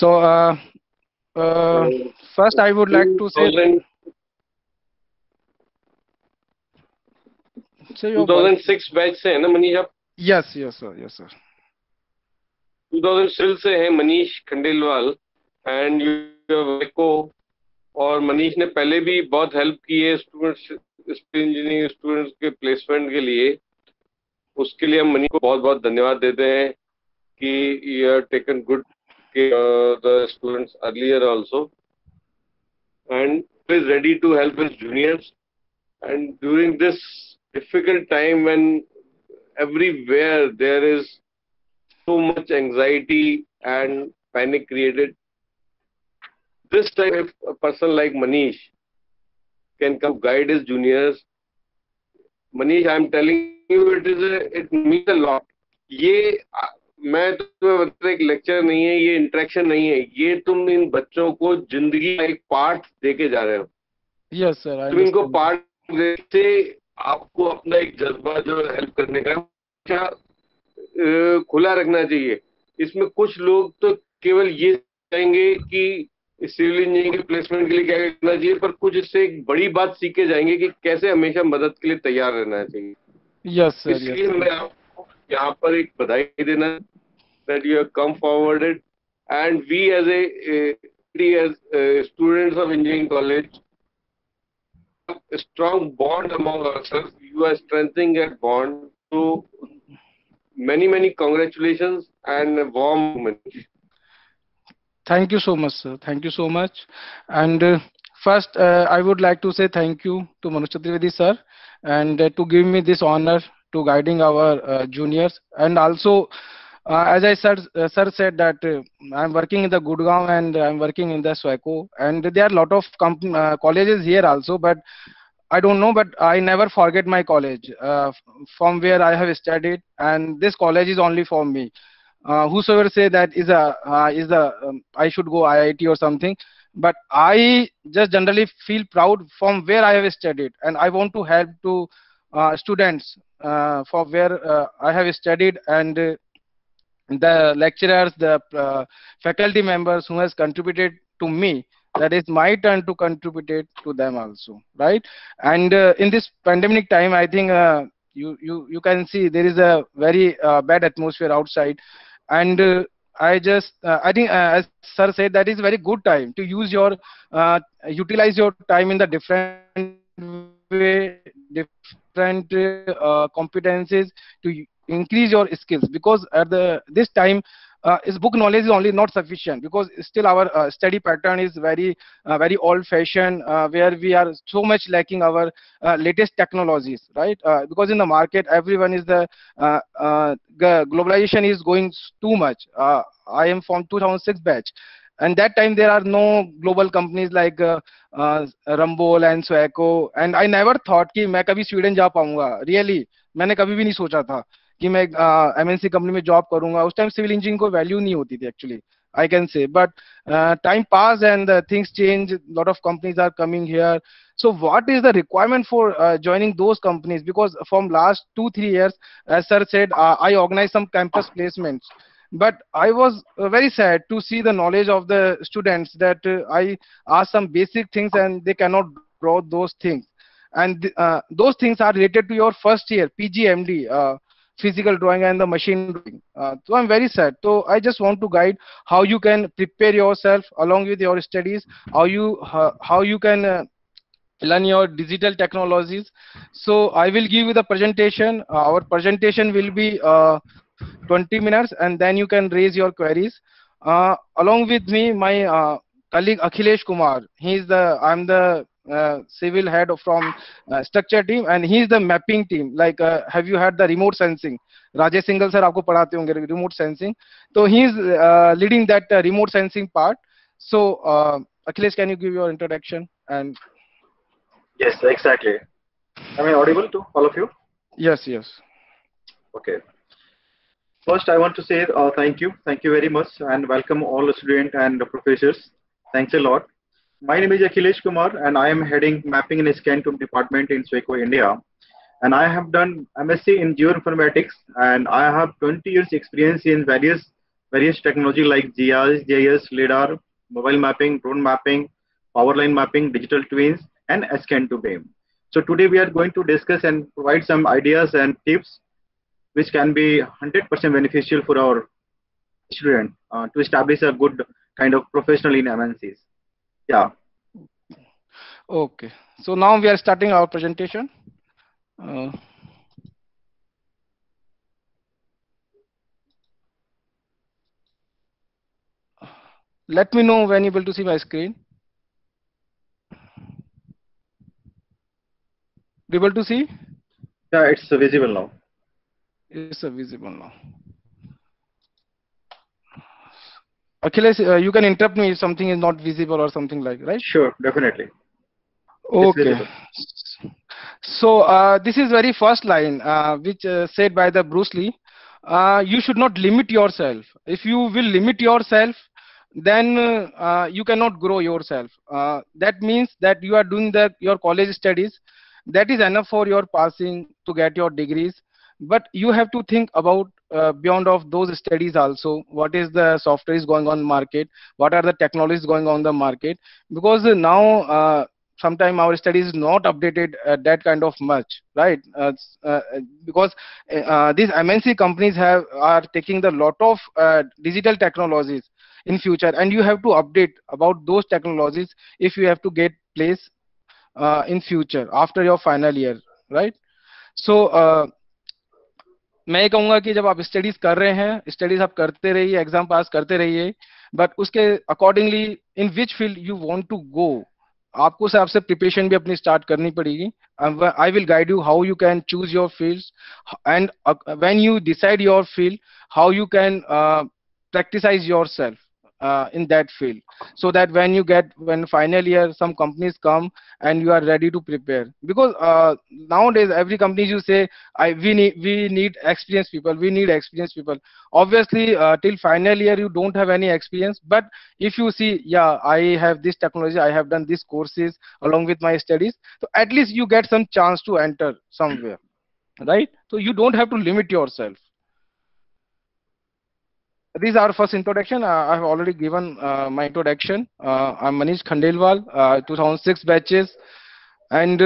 So, uh, uh, first I would like to say. 2000 say your 2006 batch से है ना मनीष आप Yes, yes sir Yes, sir. 2006 से है मनीष खंडेलवाल एंड को और मनीष ने पहले भी बहुत हेल्प की है स्टूडेंट्स इंजीनियरिंग स्टूडेंट्स के प्लेसमेंट के लिए उसके लिए हम मनीष को बहुत बहुत धन्यवाद देते हैं कि you have taken good Uh, the students earlier also. And is ready to help his juniors. And during this difficult time when everywhere there is so much anxiety and panic created, this time if a person like Manish can come guide his juniors, Manish, I'm telling you, it is a, it means a lot. मैं तुम्हें बता एक lecture नहीं है ये interaction नहीं है ये तुम इन बच्चों को ज़िंदगी का एक पार्ट देके जा रहे हो sir. I तुम इनको पार्ट से आपको अपना एक जज्बा जो हेल्प करने का हमेशा, अ, खुला रखना चाहिए इसमें कुछ लोग तो केवल ये चाहेंगे कि सिविल इंजीनियरिंग के प्लेसमेंट के लिए क्या करना चाहिए पर कुछ इससे एक बड़ी बात सीख के जाएँगे कि कैसे हमेशा मदद के लिए तैयार रहना चाहिए Yes, sir. Yes. इसलिए. मैं आपको यहाँ पर एक बधाई देना that you have come forwarded and we as a, a as uh, students of engineering college have a strong bond among ourselves you are strengthening that bond so many many congratulations and a warm Manish. Thank you so much, sir. Thank you so much. And uh, first, uh, I would like to say thank you to Manoj Chaturvedi, sir, and uh, to give me this honor to guiding our uh, juniors. And also, uh, as I said, uh, sir said that I'm working in the Gurgaon and I'm working in the Swaco, and there are a lot of colleges here also, but I don't know, but I never forget my college uh, from where I have studied, and this college is only for me. Uh, whosoever say that is a uh, is a um, I should go IIT or something, but I just generally feel proud from where I have studied, and I want to help to students uh, for where uh, I have studied and. Uh, the lecturers, the uh, faculty members who has contributed to me, that is my turn to contribute to them also, right? And uh, in this pandemic time, I think uh, you you you can see there is a very uh, bad atmosphere outside, and uh, I just uh, I think uh, as sir said that is very good time to use your uh, utilize your time in the different way, different uh, competencies to increase your skills because at the this time uh, is book knowledge is only not sufficient because still our uh, study pattern is very uh, very old fashioned uh, where we are so much lacking our uh, latest technologies right? Uh, because in the market everyone is the globalization is going too much. I am from 2006 batch and that time there are no global companies like uh, uh, Rumble and Swaco and I never thought कि मैं कभी Sweden जा पाऊंगा really मैंने कभी भी नहीं सोचा था कि मैं एमएनसी कंपनी में जॉब करूंगा उस टाइम सिविल इंजीनियरिंग को वैल्यू नहीं होती थी actually I can say, but uh, time passed and uh, things change. A lot of companies are coming here. So, what is the requirement for uh, joining those companies? Because from last two three years, as sir said, uh, I organized some campus placements. but I was uh, very sad to see the knowledge of the students that uh, I asked some basic things and they cannot draw those things. And uh, those things are related to your first year PGMD. Uh, physical drawing and the machine drawing. Uh, so I'm very sad. So I just want to guide how you can prepare yourself along with your studies, how you how, how you can uh, learn your digital technologies. So I will give you the presentation. Uh, our presentation will be uh, 20 minutes, and then you can raise your queries. Uh, along with me, my uh, colleague Akhilesh Kumar. He is the I'm the uh, civil head of- from uh, structure team and he is the mapping team like uh, have you had the remote sensing rajesh singhal sir आपको पढ़ाते होंगे remote sensing so he is uh, leading that uh, remote sensing part so uh, akhilesh can you give your introduction and Yes, exactly. Am I audible to all of you? yes yes Okay. First, I want to say uh, thank you. Thank you very much and welcome all the students and professors. Thanks a lot. My name is Akhilesh Kumar and I am heading Mapping and Scantum department in Sweco, India. And I have done MSc in Geoinformatics and I have 20 years experience in various various technology like GIS, GIS, LIDAR, mobile mapping, drone mapping, power line mapping, digital twins, and scan to BEAM. So today we are going to discuss and provide some ideas and tips which can be 100% beneficial for our student uh, to establish a good kind of professional in MNCs. Yeah. Okay. So now we are starting our presentation. Uh, let me know when you able to see my screen. Able to see? Yeah, it's visible now. It's a visible now. Achilles, uh, you can interrupt me if something is not visible or something like, right? Sure, definitely. Okay. So uh, this is very first line, uh, which uh, said by the Bruce Lee. Uh, you should not limit yourself. If you will limit yourself, then uh, you cannot grow yourself. Uh, that means that you are doing the your college studies. That is enough for your passing to get your degrees. But you have to think about uh, beyond of those studies also. What is the software is going on market? What are the technologies going on the market? Because now uh, sometime our studies is not updated uh, that kind of much right? Uh, uh, because uh, these mnc companies have are taking the lot of digital technologies in future. And you have to update about those technologies if you have to get place in future after your final year right? So मैं ये कहूँगा कि जब आप studies कर रहे हैं studies आप करते रहिए एग्ज़ाम पास करते रहिए बट उसके accordingly in which field you want to go आपको से आपसे प्रिपरेशन भी अपनी स्टार्ट करनी पड़ेगी। I will guide you how you can choose your field and when you decide your field how you can practise your self uh, in that field. So that when you get when final year some companies come and you are ready to prepare. Because uh, nowadays every company you say i we need we need experienced people we need experienced people. Obviously uh, till final year you don't have any experience. But if you see yeah i have this technology i have done these courses along with my studies so at least you get some chance to enter somewhere right? So you don't have to limit yourself is our first introduction. Uh, I have already given uh, my introduction. Uh, I'm Manish Khandelwal, uh, 2006 batches. And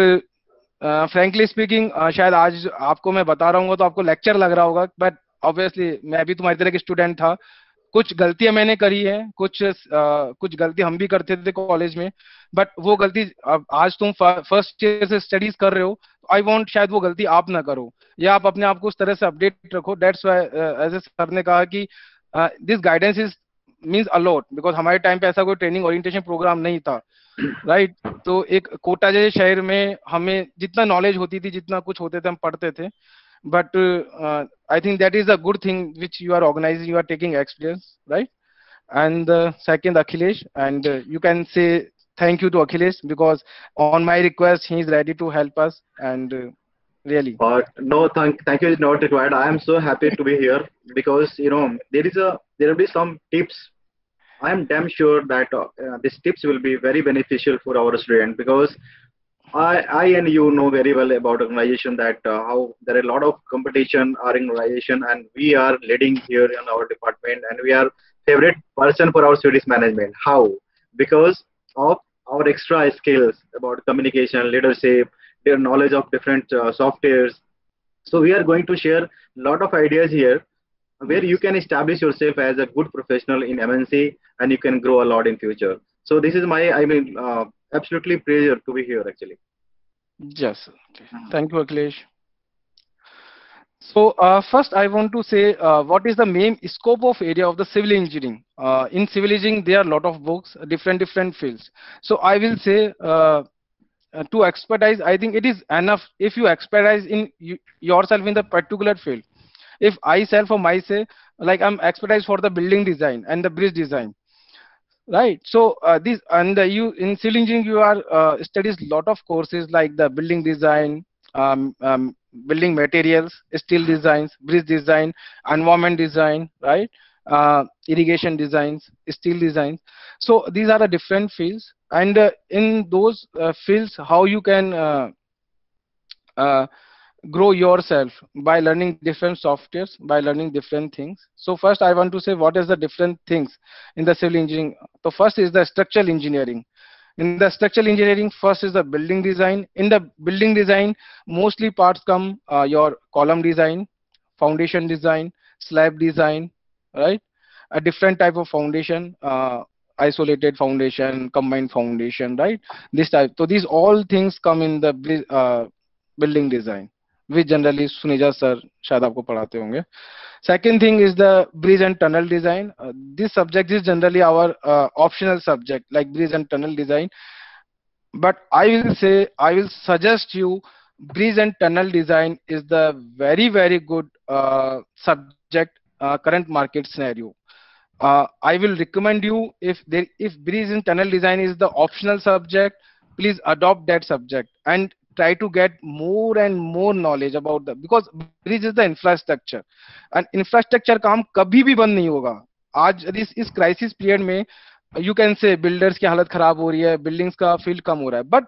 uh, frankly speaking, uh, शायद आज आपको मैं बता रहा हूँ तो आपको lecture लग रहा होगा बट ऑब्वियसली मैं भी तुम्हारी तरह के स्टूडेंट था कुछ गलतियाँ मैंने करी है कुछ आ, कुछ गलती हम भी करते थे कॉलेज में बट वो गलती आज तुम फ़र्स्ट ईयर से स्टडीज़ कर रहे हो आई वांट शायद वो गलती आप ना करो या आप अपने आप को उस तरह से अपडेट रखो डेट्स एज ए सर ने कहा कि this guidance is means a lot because हमारे टाइम पे ऐसा कोई ट्रेनिंग ओरिएंटेशन प्रोग्राम नहीं था राइट right? तो एक कोटा जैसे शहर में हमें जितना नॉलेज होती थी जितना कुछ होते थे हम पढ़ते थे but I think that is a good thing which you are organising you are taking experience right and uh, second akhilesh and uh, you can say thank you to akhilesh because on my request he is ready to help us and uh, really? No thank thank you is not required. I am so happy to be here because you know there is a there will be some tips. I am damn sure that uh, these tips will be very beneficial for our student because I, I and you know very well about organization that uh, how there are a lot of competition our organization and we are leading here in our department and we are favorite person for our studies management. How? Because of our extra skills about communication leadership their knowledge of different uh, softwares. So we are going to share a lot of ideas here where you can establish yourself as a good professional in MNC and you can grow a lot in future. So this is my, I mean, uh, absolutely pleasure to be here actually. Yes. Okay. Thank you, Akhilesh. So uh, first I want to say uh, what is the main scope of area of the civil engineering. Uh, in civil engineering there are a lot of books, different different fields. So I will say uh, to expertise i think it is enough if you expertise in you, yourself in the particular field. If i self for myself like i'm expertise for the building design and the bridge design. Right? So uh, this and uh, you in civil engineering you are uh, studies lot of courses like the building design um, um, building materials steel designs bridge design environment design right uh, irrigation designs steel designs. So these are the different fields. And uh, in those uh, fields how you can uh, uh, grow yourself by learning different softwares by learning different things. So first i want to say what is the different things in the civil engineering. So first is the structural engineering. In the structural engineering first is the building design. In the building design mostly parts come uh, your column design foundation design slab design right a different type of foundation uh, isolated foundation combined foundation right this type so these all things come in the uh, building design which generally Suneja sir शायद आपको पढ़ाते होंगे second thing is the bridge and tunnel design uh, this subject is generally our uh, optional subject like bridge and tunnel design but i will say i will suggest you bridge and tunnel design is the very very good uh, subject uh, current market scenario uh, i will recommend you if there if bridge and tunnel design is the optional subject please adopt that subject and try to get more and more knowledge about the because bridge is the infrastructure and infrastructure काम कभी भी बंद नहीं होगा आज इस इस crisis period में यू कैन से बिल्डर्स की हालत खराब हो रही है बिल्डिंग्स का फ़ील्ड कम हो रहा है बट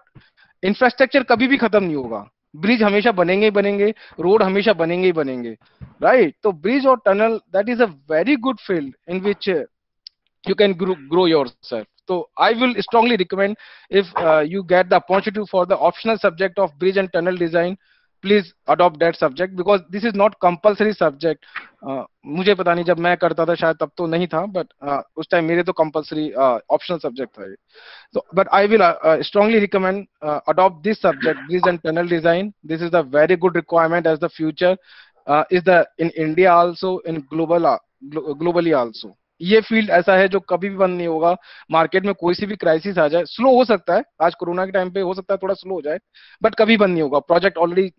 इंफ्रास्ट्रक्चर कभी भी खत्म नहीं होगा ब्रिज हमेशा बनेंगे ही बनेंगे, रोड हमेशा बनेंगे ही बनेंगे राइट तो ब्रिज और tunnel that is a very good field in which you can grow your sir तो I will strongly recommend if you get the opportunity for the optional subject of bridge and tunnel design please adopt that subject because this is not compulsory subject मुझे पता नहीं जब मैं करता था शायद तब तो नहीं था बट uh, उस टाइम मेरे तो कम्पल्सरी ऑप्शनल सब्जेक्ट था but I will strongly recommend adopt this subject this and tunnel design this is the very good requirement as the future is the in India also in global globally also ये field ऐसा है जो कभी भी बंद नहीं होगा। Market में कोई सी भी क्राइसिस आ जाए, स्लो हो सकता है, आज कोरोना के टाइम पे हो सकता है थोड़ा स्लो हो जाए, बट कभी बंद नहीं होगा। प्रोजेक्ट ऑलरेडी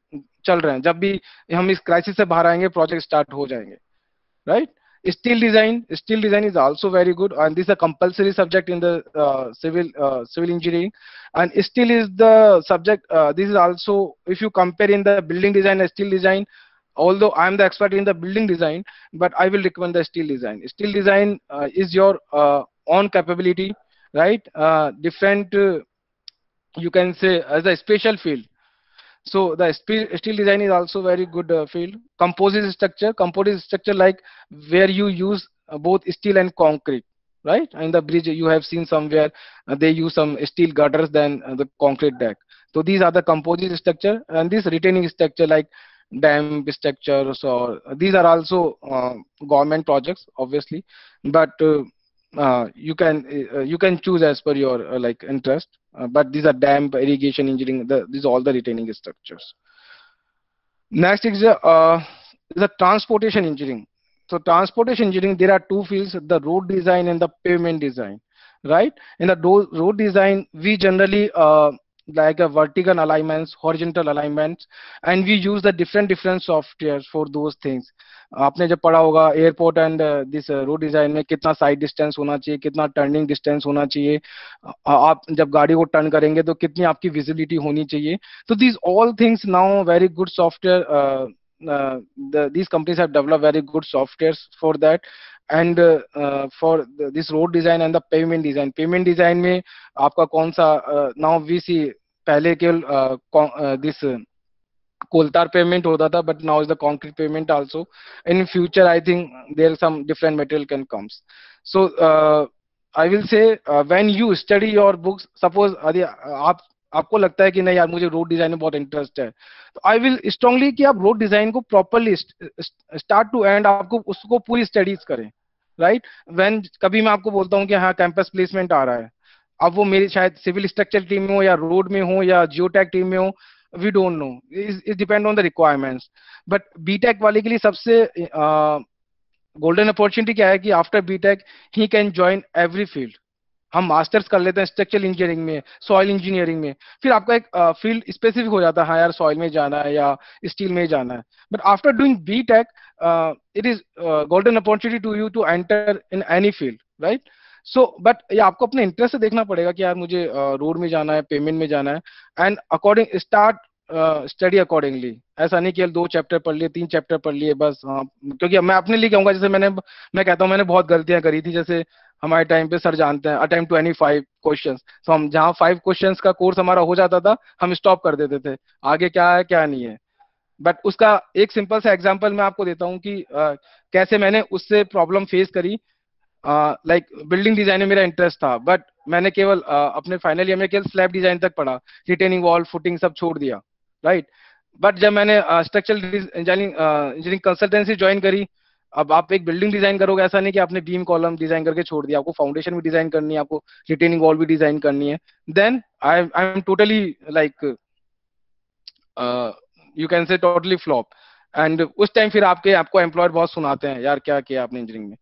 चल रहे हैं। जब भी हम इस क्राइसिस से बाहर आएँगे, प्रोजेक्ट स्टार्ट हो जाएँगे। Right steel design steel design is also very good and this compulsory subject in civil civil civil engineering and steel is the subject this is also if you compare in the building design steel design although I'm the expert in the building design, but I will recommend the steel design. Steel design uh, is your uh, own capability, right? Uh, different, uh, you can say, as a special field. So the steel design is also very good uh, field. Composite structure, composite structure like where you use uh, both steel and concrete, right? In the bridge, you have seen somewhere they use some steel gutters than the concrete deck. So these are the composite structure and this retaining structure like dam structures or these are also uh, government projects obviously but uh, uh, you can uh, you can choose as per your uh, like interest uh, but these are dam irrigation engineering the, these are all the retaining structures. Next is uh, the transportation engineering. So transportation engineering there are two fields the road design and the pavement design right? In the road design we generally like a vertical alignments, horizontal alignments, and we use the different different softwares for those things. आपने जब पढ़ा होगा airport and this road design में कितना side distance होना चाहिए, कितना turning distance होना चाहिए आप जब गाड़ी को टर्न करेंगे तो कितनी आपकी विजिबिलिटी होनी चाहिए। तो this all things now very good software these companies have develop very good software for that uh, uh, for the, this road design and the pavement design pavement design में आपका कौन सा uh, now we see पहले केवल uh, this कोलतार pavement होता था is the concrete pavement also in future I think there some different material can comes so uh, I will say uh, when you study your books suppose यदि आप आपको लगता है कि नहीं यार मुझे रोड डिज़ाइन में बहुत इंटरेस्ट है तो आई विल स्ट्रांगली कि आप रोड डिज़ाइन को प्रॉपरली स्टार्ट टू एंड आपको उसको पूरी स्टडीज़ करें राइट वेन कभी मैं आपको बोलता हूँ कि हाँ कैंपस प्लेसमेंट आ रहा है। अब वो मेरी शायद सिविल स्ट्रक्चर टीम में हो या रोड में हो या जियोटेक टीम में हो we don't know is depend on the requirements but BTech वाले के लिए सबसे गोल्डन अपॉर्चुनिटी क्या है कि after BTech he can join every field हम मास्टर्स कर लेते हैं स्ट्रक्चरल इंजीनियरिंग में सॉइल इंजीनियरिंग में। फिर आपका एक फ़ील्ड uh, स्पेसिफिक हो जाता है हाँ यार सॉइल में जाना है या स्टील में जाना है। But after doing B tech it is golden opportunity to you to enter in any field right so but ये आपको अपने इंटरेस्ट से देखना पड़ेगा कि यार मुझे रोड uh, में जाना है पेमेंट में जाना है and according start study accordingly ऐसा नहीं कि दो चैप्टर पढ़ लिए तीन चैप्टर पढ़ लिए बस हाँ क्योंकि मैं अपने लिए कहूँगा जैसे मैंने मैं कहता हूँ मैंने बहुत गलतियाँ करी थी जैसे हमारे टाइम पे सर जानते हैं attempt to any five question हम जहाँ फाइव क्वेश्चन का कोर्स हमारा हो जाता था हम स्टॉप कर देते थे। आगे क्या है क्या नहीं है। बट उसका एक सिंपल सा एग्ज़ाम्पल मैं आपको देता हूँ कि कैसे मैंने उससे प्रॉब्लम फेस करी। लाइक बिल्डिंग डिज़ाइन में मेरा इंटरेस्ट था बट मैंने केवल uh, अपने फाइनल ईयर में केवल स्लैब डिज़ाइन तक पढ़ा। रिटेनिंग वॉल फुटिंग सब छोड़ दिया राइट right? बट जब मैंने structural engineering engineering consultancy join करी अब आप एक बिल्डिंग डिज़ाइन करोगे ऐसा नहीं कि आपने बीम कॉलम डिज़ाइन करके छोड़ दिया आपको फाउंडेशन भी डिज़ाइन करनी है आपको रिटेनिंग वॉल भी डिज़ाइन करनी है। Then I I am totally like you can say totally flop and उस टाइम फिर आपके आपको एम्प्लॉयर बहुत सुनाते हैं यार क्या किया आपने इंजीनियरिंग में?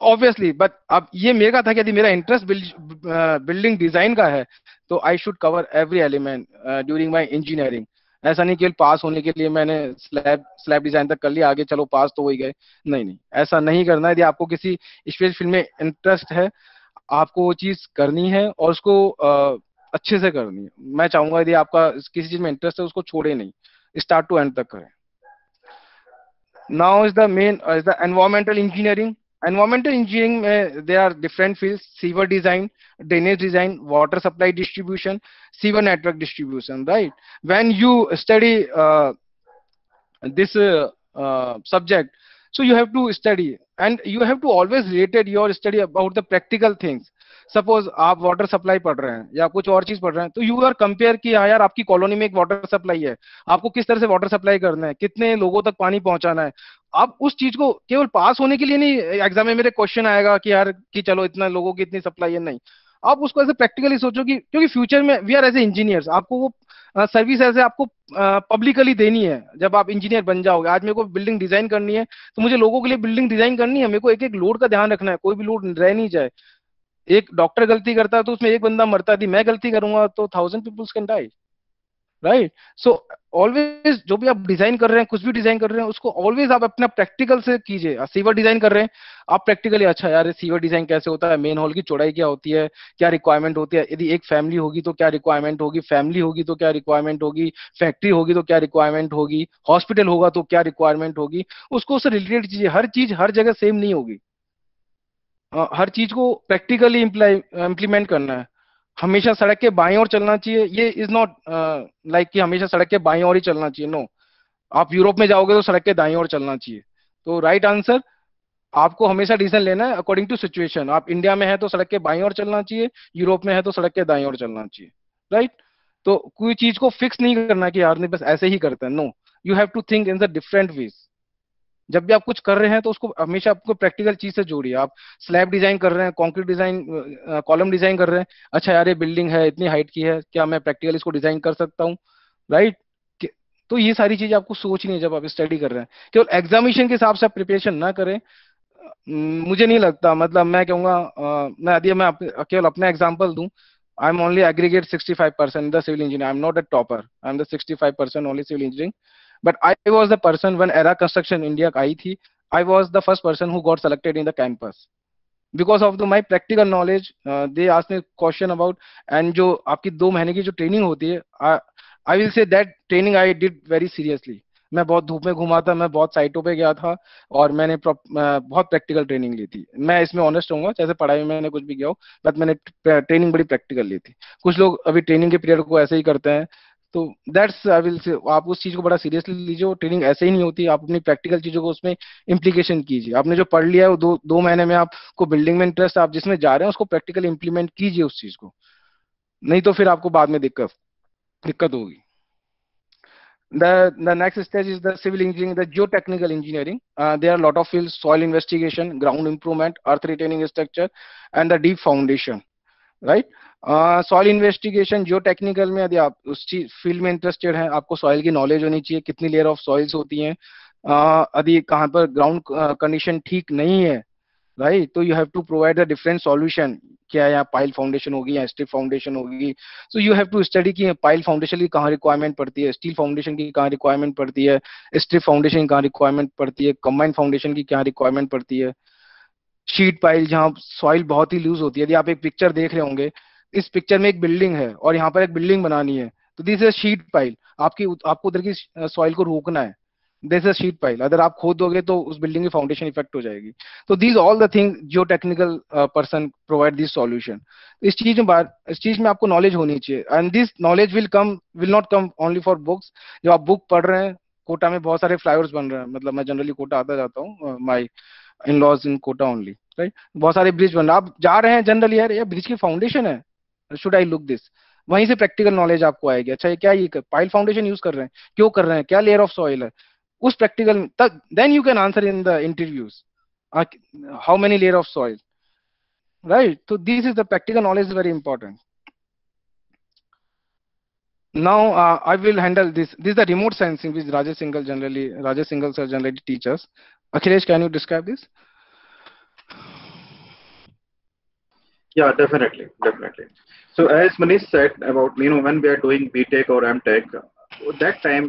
ऑब्वियसली बट अब ये मेरा था कि यदि मेरा इंटरेस्ट बिल्डिंग डिज़ाइन का है तो I should cover every element during my engineering ऐसा नहीं केवल पास होने के लिए मैंने स्लैब स्लैब डिज़ाइन तक कर लिया आगे चलो पास तो हो ही गए। नहीं नहीं ऐसा नहीं करना। यदि आपको किसी स्पेस फ़ील्ड में इंटरेस्ट है आपको वो चीज़ करनी है और उसको आ, अच्छे से करनी है। मैं चाहूँगा यदि आपका किसी चीज़ में इंटरेस्ट है उसको छोड़े नहीं। start to end the career. Now is the main uh, is the environmental engineering. Environmental engineering, uh, there are different fields, sewer design, drainage design, water supply distribution, sewer network distribution, right? When you study uh, this uh, uh, subject, so you have to study and you have to always relate your study about the practical things suppose आप water supply पढ़ रहे हैं या कुछ और चीज़ पढ़ रहे हैं तो यू आर कंपेयर कि हाँ यार आपकी कॉलोनी में एक वाटर सप्लाई है। आपको किस तरह से वाटर सप्लाई करना है? कितने लोगों तक पानी पहुंचाना है? आप उस चीज़ को केवल पास होने के लिए नहीं एग्ज़ाम में मेरे क्वेश्चन आएगा कि यार कि चलो इतना लोगों की इतनी सप्लाई है, नहीं। आप उसको ऐसे प्रैक्टिकली सोचो कि क्योंकि फ्यूचर में we are as a engineers आपको वो सर्विस ऐसे आपको पब्लिकली देनी है। जब आप इंजीनियर बन जाओगे, आज मेरे को बिल्डिंग डिज़ाइन करनी है तो मुझे लोगों के लिए बिल्डिंग डिज़ाइन करनी है, मेरे को एक एक लोड का ध्यान रखना है, कोई भी लोड रह नहीं जाए। एक डॉक्टर गलती करता है तो उसमें एक बंदा मरता थी मैं गलती करूँगा तो thousand peoples can die right so always जो भी आप डिज़ाइन कर रहे हैं, कुछ भी डिज़ाइन कर रहे हैं, उसको ऑलवेज आप अपना प्रैक्टिकल से कीजिए। सीवर डिज़ाइन कर रहे हैं, आप प्रैक्टिकली अच्छा यार सीवर डिज़ाइन कैसे होता है? मेन हॉल की चौड़ाई क्या होती है? क्या रिक्वायरमेंट होती है? यदि एक फैमिली होगी तो क्या रिक्वायरमेंट होगी? फैमिली होगी तो क्या रिक्वायरमेंट होगी? फैक्ट्री होगी तो क्या रिक्वायरमेंट होगी? हॉस्पिटल होगा तो क्या रिक्वायरमेंट होगी? उसको उससे रिलेटेड कीजिए हर चीज़ हर जगह सेम नहीं होगी। हर चीज़ को प्रैक्टिकली इम्प्लीमेंट करना है। हमेशा सड़क के बाई ओर चलना चाहिए। ये इज़ नॉट लाइक कि हमेशा सड़क के बाई ओर ही चलना चाहिए। नो आप यूरोप में जाओगे तो सड़क के दाई ओर चलना चाहिए। तो राइट right आंसर आपको हमेशा डिसीज़न लेना है अकॉर्डिंग टू सिचुएशन आप इंडिया में है तो सड़क के बाई ओर चलना चाहिए। यूरोप में है तो सड़क के दाई ओर चलना चाहिए। Right right? तो कोई चीज़ को फिक्स नहीं करना कि यार नहीं, बस ऐसे ही करते हैं। No you have to think in the different ways जब भी आप कुछ कर रहे हैं तो उसको हमेशा आपको प्रैक्टिकल चीज़ से जोड़िए। आप स्लैब डिज़ाइन कर रहे हैं कॉन्क्रीट डिज़ाइन कॉलम डिज़ाइन कर रहे हैं अच्छा यार ये बिल्डिंग है, इतनी हाइट की है, क्या मैं प्रैक्टिकल इसको डिज़ाइन कर सकता हूँ? राइट तो ये सारी चीज़ें आपको सोचनी है जब आप स्टडी कर रहे हैं। केवल एग्जामिनेशन के हिसाब से आप प्रिपरेशन ना करें। मुझे नहीं लगता मतलब मैं कहूँगा मैं यदि मैं केवल अपना एग्ज़ाम्पल दूँ। I am only aggregate 65 percent the civil engineer I am not a topper I am the 65 percent only civil engineering But I was the person when era construction India आई थी, I was the first person who got selected in the campus. Because of the my practical knowledge दे आज ने question about and जो आपकी दो महीने की जो ट्रेनिंग होती है I will say that training I did very seriously मैं बहुत धूप में घुमा था, मैं बहुत साइटों पे गया था, और मैंने बहुत प्रैक्टिकल ट्रेनिंग ली थी। मैं इसमें ऑनेस्ट हूँ जैसे पढ़ाई में मैंने कुछ भी किया हो बट मैंने ट्रेनिंग बड़ी प्रैक्टिकल ली थी। कुछ लोग अभी ट्रेनिंग के पीरियड को ऐसे ही करते हैं तो दैट्स आई विल से आप उस चीज़ को बड़ा सीरियसली लीजिए ट्रेनिंग ऐसे ही नहीं होती आप अपनी प्रैक्टिकल चीज़ों को उसमें इम्प्लीकेशन कीजिए आपने जो पढ़ लिया है वो दो दो महीने में आपको बिल्डिंग में इंटरेस्ट आप जिसमें जा रहे हैं उसको प्रैक्टिकल इम्प्लीमेंट कीजिए उस चीज़ को नहीं तो फिर आपको बाद में दिक्कत दिक्कत होगी the the next stage is the civil engineering the geotechnical engineering uh, there are a lot of fields soil investigation ground improvement earth retaining structure and the deep foundation right soil investigation जो technical में यदि आप उस चीज़ field में interested हैं, आपको soil की knowledge होनी चाहिए, कितनी लेयर ऑफ़ सॉइल्स होती हैं। यदि कहाँ पर ग्राउंड कंडीशन ठीक नहीं है राइट तो you have to provide a different solution क्या यहाँ पाइल फाउंडेशन होगी या स्ट्रिप फाउंडेशन होगी? So you have to study की पाइल फाउंडेशन की कहाँ रिक्वायरमेंट पड़ती है स्टील फाउंडेशन की कहाँ रिक्वायरमेंट पड़ती है स्ट्रिप फाउंडेशन की कहाँ रिक्वायरमेंट पड़ती है कंबाइंड फाउंडेशन की क्या रिक्वायरमेंट पड़ती है। शीट पाइल जहाँ सॉइल बहुत ही लूज होती है। यदि आप एक पिक्चर देख रहे होंगे इस पिक्चर में एक बिल्डिंग है और यहाँ पर एक बिल्डिंग बनानी है। तो दिस इज़ शीट पाइल आपकी आपको उधर की सॉइल को रोकना है। दिस इज़ शीट पाइल अगर आप खोद दोगे तो उस बिल्डिंग की फाउंडेशन इफ़ेक्ट हो जाएगी। तो दीज ऑल द थिंग जो technical person provide this solution इस चीज़ में बात, इस चीज़ में आपको नॉलेज होनी चाहिए। And this knowledge will come will not come only for books जब आप बुक पढ़ रहे हैं, कोटा में बहुत सारे फ्लाईओवर्स बन रहे हैं। मतलब मैं जनरली कोटा आता जाता हूँ my in laws in Kota only right बहुत सारे ब्रिज बन रहे हैं। आप जा रहे हैं जनरली यार, ये ब्रिज की फाउंडेशन है। शुड आई लुक दिस वहीं से प्रैक्टिकल नॉलेज आपको आएगी। अच्छा ये क्या, ये पाइल फाउंडेशन यूज़ कर रहे हैं? क्यों कर रहे हैं? क्या लेयर ऑफ़ सॉइल है? उस practical then you can answer in the interviews how many layer of soil right तो this is the practical knowledge very important now I will handle this this the remote sensing which Rajesh Singhal generally Rajesh Singhal sir generally teachers Akhilesh can you describe this या definitely definitely so as manish said about you know when we are doing btech or mtech that time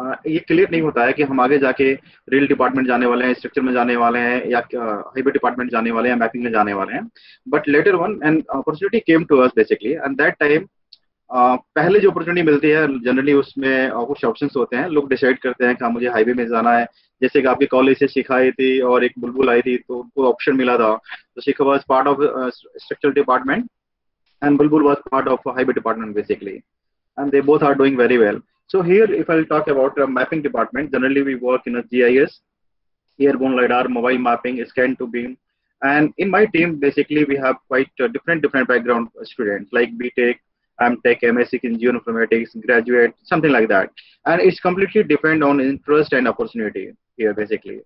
uh, ये clear नहीं होता है कि हम आगे जाके rail department जाने वाले हैं स्ट्रक्चर में जाने वाले हैं या हाईवे डिपार्टमेंट जाने वाले हैं मैपिंग में जाने वाले हैं. But later one and opportunity came to us basically and that time पहले जो अपॉर्चुनिटी मिलती है जनरली उसमें कुछ ऑप्शंस होते हैं. लोग डिसाइड करते हैं कि हाँ मुझे हाईवे में जाना है. जैसे कि आपके कॉलेज से शिखा आई थी और एक बुलबुल आई थी तो उनको ऑप्शन मिला था. तो Shikha was part of structural department and Bulbul was part of a hybrid department basically. And they both are doing very well. So here, if I'll talk about mapping department, generally we work in a GIS, airborne LiDAR, mobile mapping, scan to beam. And in my team, basically we have quite uh, different, different background students like BTEC, AmTech, MSc in geoinformatics, graduate, something like that. And it's completely depend on interest and opportunity here basically.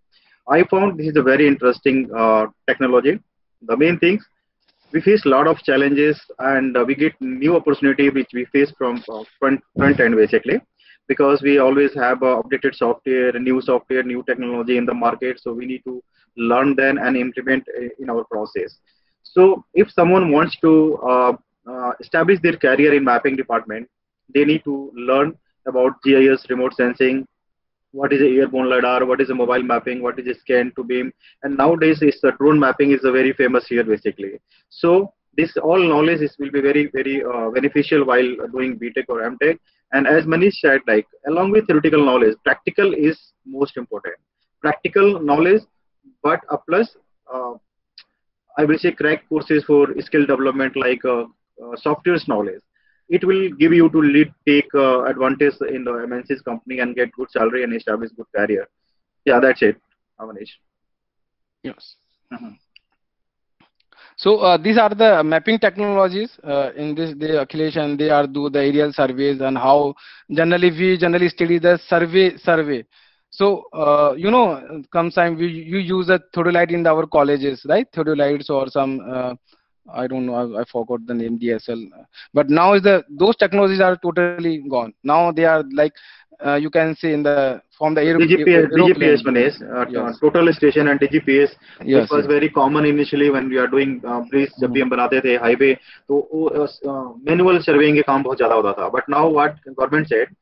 I found this is a very interesting uh, technology. The main things we face a lot of challenges and uh, we get new opportunity which we face from uh, front front end basically. Because we always have uh, updated software new software new technology in the market. So we need to learn then and implement uh, in our process. So if someone wants to uh, uh, establish their career in mapping department they need to learn about gis remote sensing what is a airborne lidar what is a mobile mapping what is a scan to beam and nowadays is the drone mapping is a very famous here basically. So this all knowledge is will be very very uh, beneficial while doing btech or mtech and as manish said like along with theoretical knowledge practical is most important. Practical knowledge but a plus uh, i will say crack courses for skill development like uh, uh software's knowledge it will give you to lead, take uh, advantage in the MNC's company and get good salary and establish good career. Yeah, that's it, Avanish. Yes. Mm-hmm. So uh, these are the mapping technologies. Uh, in this, the Akhilesh and they are do the aerial surveys and how generally we generally study the survey survey. So uh, you know, comes sometimes we you use a theodolite in our colleges, right? Theodolites or some uh, I don't know. I, I, forgot the name DSL. But now is the those technologies are totally gone. Now they are like uh, you can see in the from the air, DGPS, DGPS is uh, yes. total station and DGPS. Yes, it was yes. very common initially when we are doing uh, bridge जब भी हम बनाते थे highway तो वो manual surveying के काम बहुत ज़्यादा होता था. But now what government said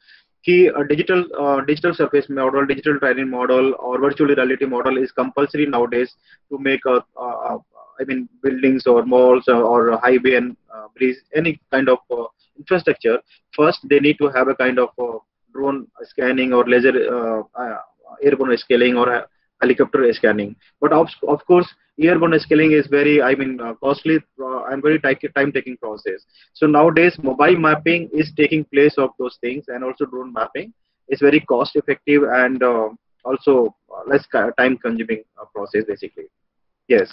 कि digital uh, digital surface model, digital terrain model or virtual reality model is compulsory nowadays to make a, a, I mean, buildings or malls or, or highway and uh, bridge, any kind of uh, infrastructure, first they need to have a kind of uh, drone scanning or laser uh, uh, airborne scaling or helicopter scanning. But of, of course, airborne scaling is very, I mean, uh, costly and very time-taking process. So nowadays, mobile mapping is taking place of those things, and also drone mapping is very cost-effective and also less time-consuming process, basically. Yes.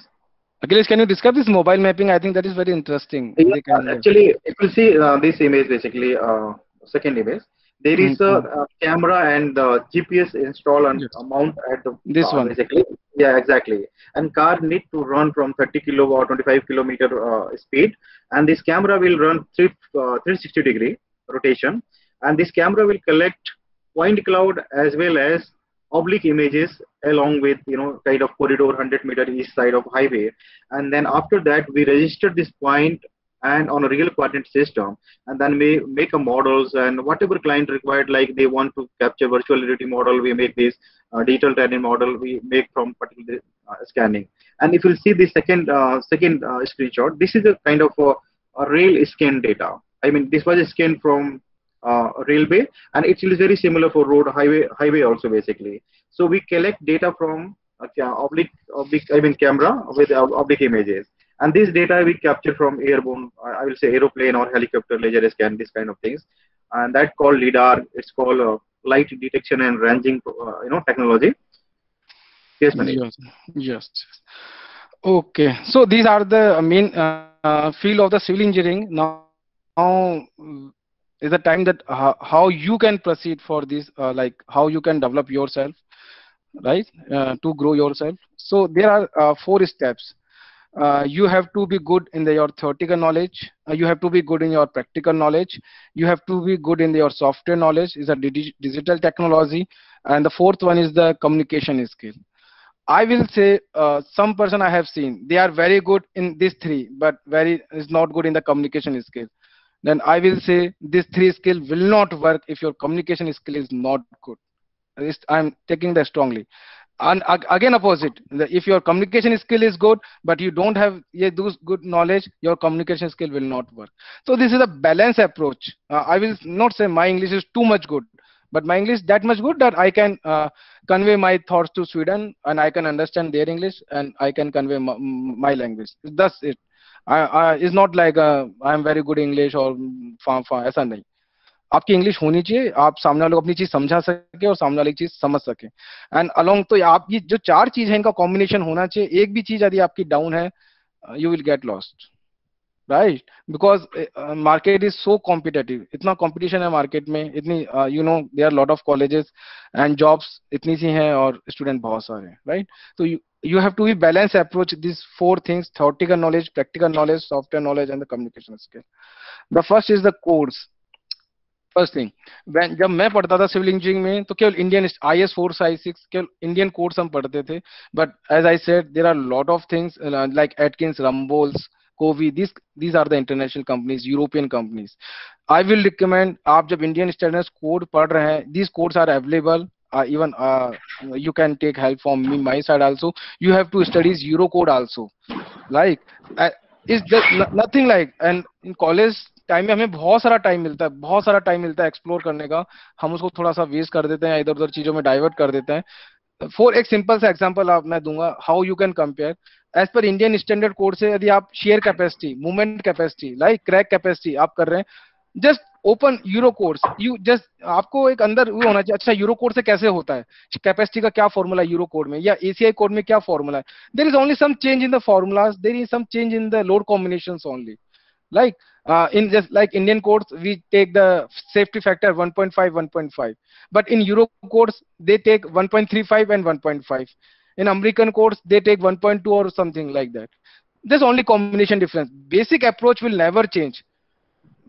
Akhilesh, can you describe this mobile mapping? I think that is very interesting. Yeah, can, actually, if you see uh, this image, basically, uh, second image, there is mm-hmm. a, a, camera and uh, GPS install and yes. mount at the this one basically. Yeah, exactly. And car need to run from 30 kilo or 25 kilometer uh, speed, and this camera will run three, uh, 360 degree rotation, and this camera will collect point cloud as well as oblique images along with you know kind of corridor 100 meter east side of highway. And then after that we register this point and on a real coordinate system. And then we make a models and whatever client required like they want to capture virtual reality model we make this uh, digital training model we make from particular uh, scanning. And if you see the second uh, second uh, screenshot this is a kind of a, a rail scan data. I mean this was a scan from uh, railway and it is very similar for road highway highway also basically so we collect data from uh, oblique oblique i mean camera with oblique images and this data we capture from airborne i will say aeroplane or helicopter laser scan this kind of things and that called lidar it's called uh, light detection and ranging, uh, you know, technology. Yes. Yes, yes. Okay, so these are the main uh, field of the civil engineering. Now, now is the time that uh, how you can proceed for this, uh, like how you can develop yourself, right, uh, to grow yourself. So there are uh, four steps. Uh, you have to be good in the, your theoretical knowledge. Uh, you have to be good in your practical knowledge. You have to be good in the, your software knowledge. Is a digital technology, and the fourth one is the communication skill. I will say some person I have seen they are very good in these three, but very is not good in the communication skill. Then I will say these three skill will not work if your communication skill is not good. I'm taking that strongly. And again opposite, if your communication skill is good, but you don't have those good knowledge, your communication skill will not work. So this is a balance approach. Uh, I will not say my English is too much good, but my English that much good that I can uh, convey my thoughts to Sweden and I can understand their English and I can convey my, my language. That's it. I, not like I am very good English और फा फा ऐसा नहीं। आपकी English होनी चाहिए आप सामने वाले को अपनी चीज़ समझा सके और सामने वाले की चीज़ समझ सके। एंड अलोंग तो आप ये जो चार चीज़ है इनका कॉम्बिनेशन होना चाहिए। एक भी चीज़ यदि आपकी डाउन है you will get lost right because market is so competitive इतना कॉम्पिटिशन है मार्केट में, इतनी you know they are lot of colleges and jobs इतनी सी हैं और स्टूडेंट बहुत सारे हैं राइट तो you have to be balance approach this four things theoretical knowledge practical knowledge software knowledge and the communication skill the first is the course first thing जब मैं पढ़ता था सिविल इंजीनियरिंग में तो केवल Indian I S four I six केवल Indian course हम पढ़ते थे. But as I set there are lot of things like Atkin Rambolls Covey this these are the international companies European companies I will recommend आप जब Indian standards code पढ़ रहे हैं these codes are available uh, even uh, you can take help from me my side also. You have to study euro code also. Like uh, is just nothing like and in college time में हमें बहुत सारा time मिलता है बहुत सारा time मिलता है एक्सप्लोर करने का। हम उसको थोड़ा सा वेस्ट कर देते हैं इधर उधर चीज़ों में डाइवर्ट कर देते हैं। फॉर एक सिंपल सा एग्जांपल आप मैं दूँगा how you can compare as per Indian standard code से यदि आप shear capacity movement capacity like crack capacity आप कर रहे हैं just open euro course you just आपको एक अंदर वो होना चाहिए अच्छा यूरो कोड से कैसे होता है? कैपेसिटी का क्या फॉर्मूला है यूरो कोड में? या एसीआई कोड में क्या फॉर्मूला है? There is only some change in the formulas there is some change in the load combination only like uh, in just like indian codes we take the safety factor 1.5 1.5 but in euro codes they take 1.35 and 1.5 in american courts they take 1.2 or something like that. There's only combination difference. Basic approach will never change.